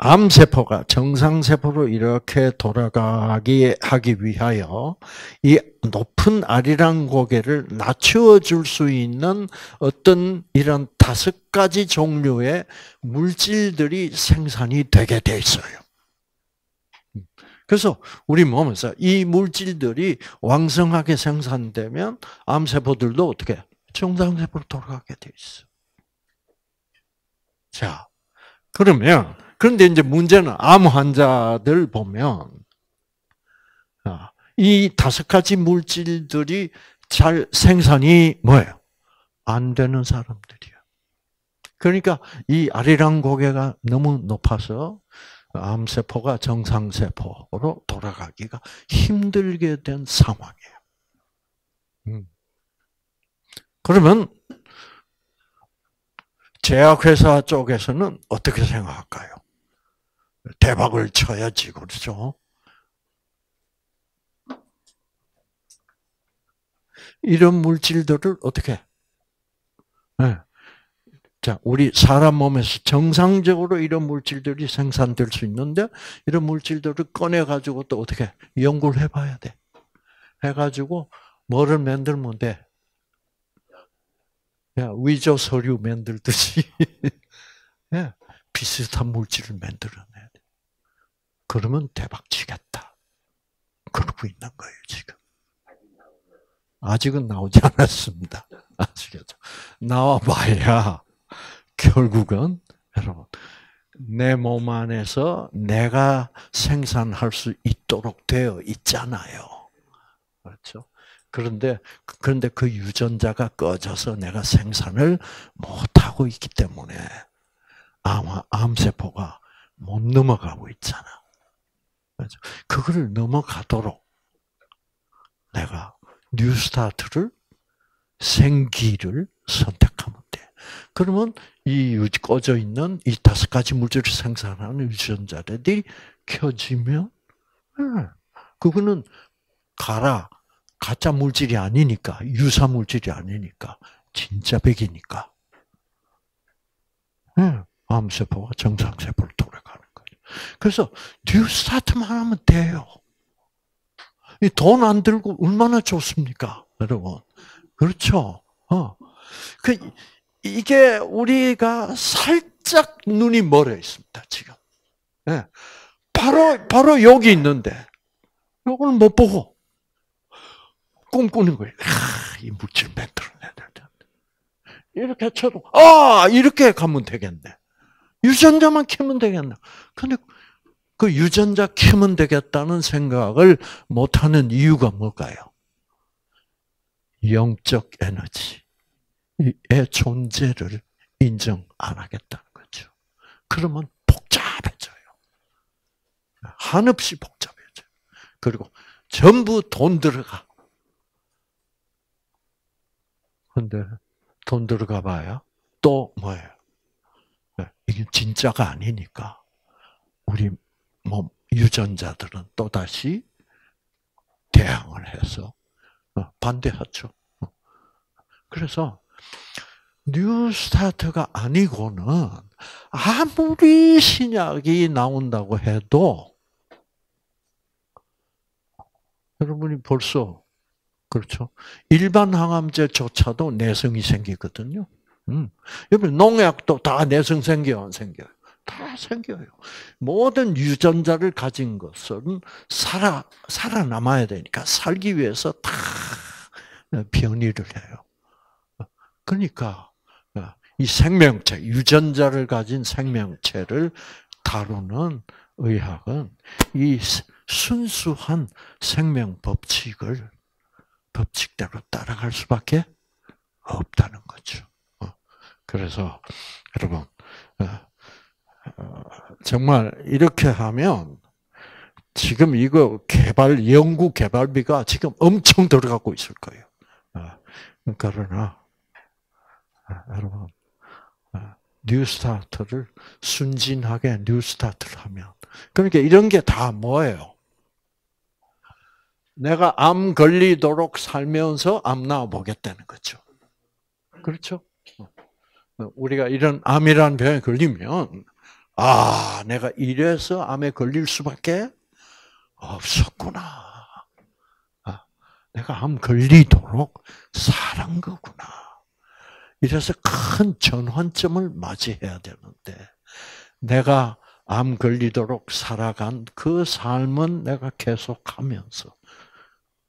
암세포가 정상세포로 이렇게 돌아가게 하기 위하여 이 높은 아리랑 고개를 낮추어 줄 수 있는 어떤 이런 다섯 가지 종류의 물질들이 생산이 되게 돼 있어요. 그래서 우리 몸에서 이 물질들이 왕성하게 생산되면 암세포들도 어떻게 정상세포로 돌아가게 돼 있어. 자, 그러면 그런데 이제 문제는 암 환자들 보면 아, 이 다섯 가지 물질들이 잘 생산이 뭐예요? 안 되는 사람들이야. 그러니까 이 아리랑 고개가 너무 높아서 암세포가 정상세포로 돌아가기가 힘들게 된 상황이에요. 음. 그러면 제약회사 쪽에서는 어떻게 생각할까요? 대박을 쳐야지, 그렇죠? 이런 물질들을 어떻게? 네. 자, 우리 사람 몸에서 정상적으로 이런 물질들이 생산될 수 있는데, 이런 물질들을 꺼내 가지고 또 어떻게 연구를 해 봐야 돼. 해 가지고, 뭐를 만들면 돼? 야, 위조 서류 만들듯이. 야, 비슷한 물질을 돼. 그러면 대박 치겠다. 그러고 있는 거예요, 지금. 아직은 나오지 않았습니다. 아시겠죠? 나와봐야 결국은 여러분 내 몸 안에서 내가 생산할 수 있도록 되어 있잖아요. 그렇죠? 그런데 그런데 그 유전자가 꺼져서 내가 생산을 못 하고 있기 때문에 암 암세포가 못 넘어가고 있잖아. 그거를 넘어가도록 내가 뉴스타트를 생기를 선택하면 돼. 그러면 이 꺼져 있는 이 다섯 가지 물질을 생산하는 유전자들이 켜지면, 네, 그거는 가라. 가짜 물질이 아니니까, 유사 물질이 아니니까, 진짜 백이니까. 네, 암세포가 정상세포로 돌아가는 거예요. 그래서 뉴스타트만 하면 돼요. 돈안 들고 얼마나 좋습니까, 여러분? 그렇죠. 어. 그 이게 우리가 살짝 눈이 멀어 있습니다, 지금. 네. 바로, 바로 여기 있는데, 이걸 못 보고, 꿈꾸는 거예요. 아, 이 물질 만들어내야 된다. 이렇게 쳐도, 아, 이렇게 가면 되겠네. 유전자만 키면 되겠네. 근데 그 유전자 키면 되겠다는 생각을 못하는 이유가 뭘까요? 영적 에너지. 의 존재를 인정 안 하겠다는 거죠. 그러면 복잡해져요. 한없이 복잡해져요. 그리고 전부 돈 들어가. 근데 돈 들어가 봐야 또 뭐예요? 네, 이게 진짜가 아니니까 우리 몸 유전자들은 또 다시 대항을 해서 어, 반대하죠. 어. 그래서 뉴스타트가 아니고는 아무리 신약이 나온다고 해도 여러분이 벌써 그렇죠. 일반 항암제조차도 내성이 생기거든요. 음. 여러분 농약도 다 내성 생겨요, 안 생겨요? 다 생겨요. 모든 유전자를 가진 것은 살아 살아남아야 되니까 살기 위해서 다 변이를 해요. 그러니까 이 생명체, 유전자를 가진 생명체를 다루는 의학은 이 순수한 생명 법칙을 법칙대로 따라갈 수밖에 없다는 거죠. 어. 그래서 여러분 어, 어, 정말 이렇게 하면 지금 이거 개발 연구 개발비가 지금 엄청 들어가고 있을 거예요. 그러나 여러분 뉴스타트를 순진하게 뉴스타트를 하면 그러니까 이런 게 다 뭐예요? 내가 암 걸리도록 살면서 암 나와 보겠다는 거죠. 그렇죠? 우리가 이런 암이라는 병에 걸리면 아, 내가 이래서 암에 걸릴 수밖에 없었구나. 아, 내가 암 걸리도록 살은 거구나. 이래서 큰 전환점을 맞이해야 되는데 내가 암 걸리도록 살아간 그 삶은 내가 계속하면서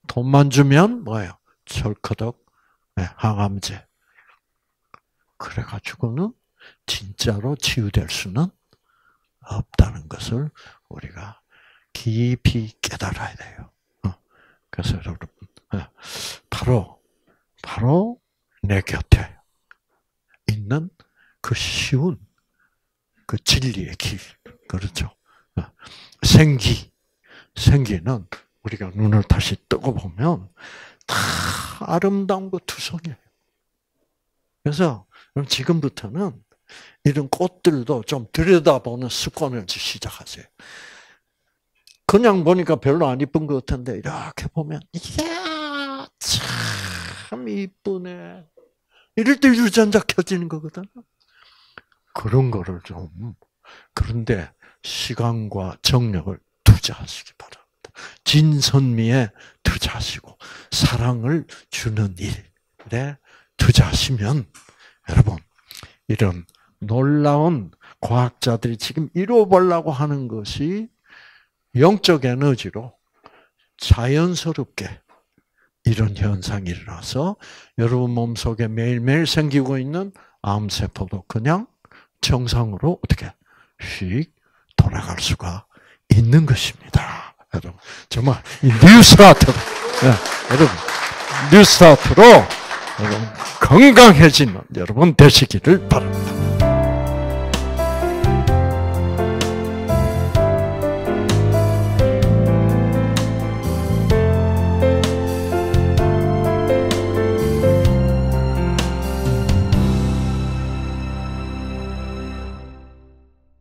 돈만 주면 뭐예요? 철커덕 네, 항암제. 그래가지고는 진짜로 치유될 수는 없다는 것을 우리가 깊이 깨달아야 돼요. 어. 그래서 여러분, 어, 바로, 바로 내 곁에 있는 그 쉬운 그 진리의 길. 그렇죠. 어. 생기. 생기는 우리가 눈을 다시 뜨고 보면 다 아름다운 거 투성이에요. 그래서 지금부터는 이런 꽃들도 좀 들여다보는 습관을 시작하세요. 그냥 보니까 별로 안 이쁜 것 같은데 이렇게 보면 이야 참 이쁘네. 이럴 때 유전자 켜지는 거거든. 그런 거를 좀 그런데 시간과 정력을 투자하시기 바랍니다. 진선미에 투자하시고 사랑을 주는 일에 투자하시면 여러분 이런 놀라운 과학자들이 지금 이루어보려고 하는 것이 영적 에너지로 자연스럽게 이런 현상이 일어나서 여러분 몸속에 매일매일 생기고 있는 암세포도 그냥 정상으로 어떻게 휙 돌아갈 수가 있는 것입니다. 여러분 정말 뉴스타트 네, 여러분 뉴스타트로 건강해지는 여러분 되시기를 바랍니다.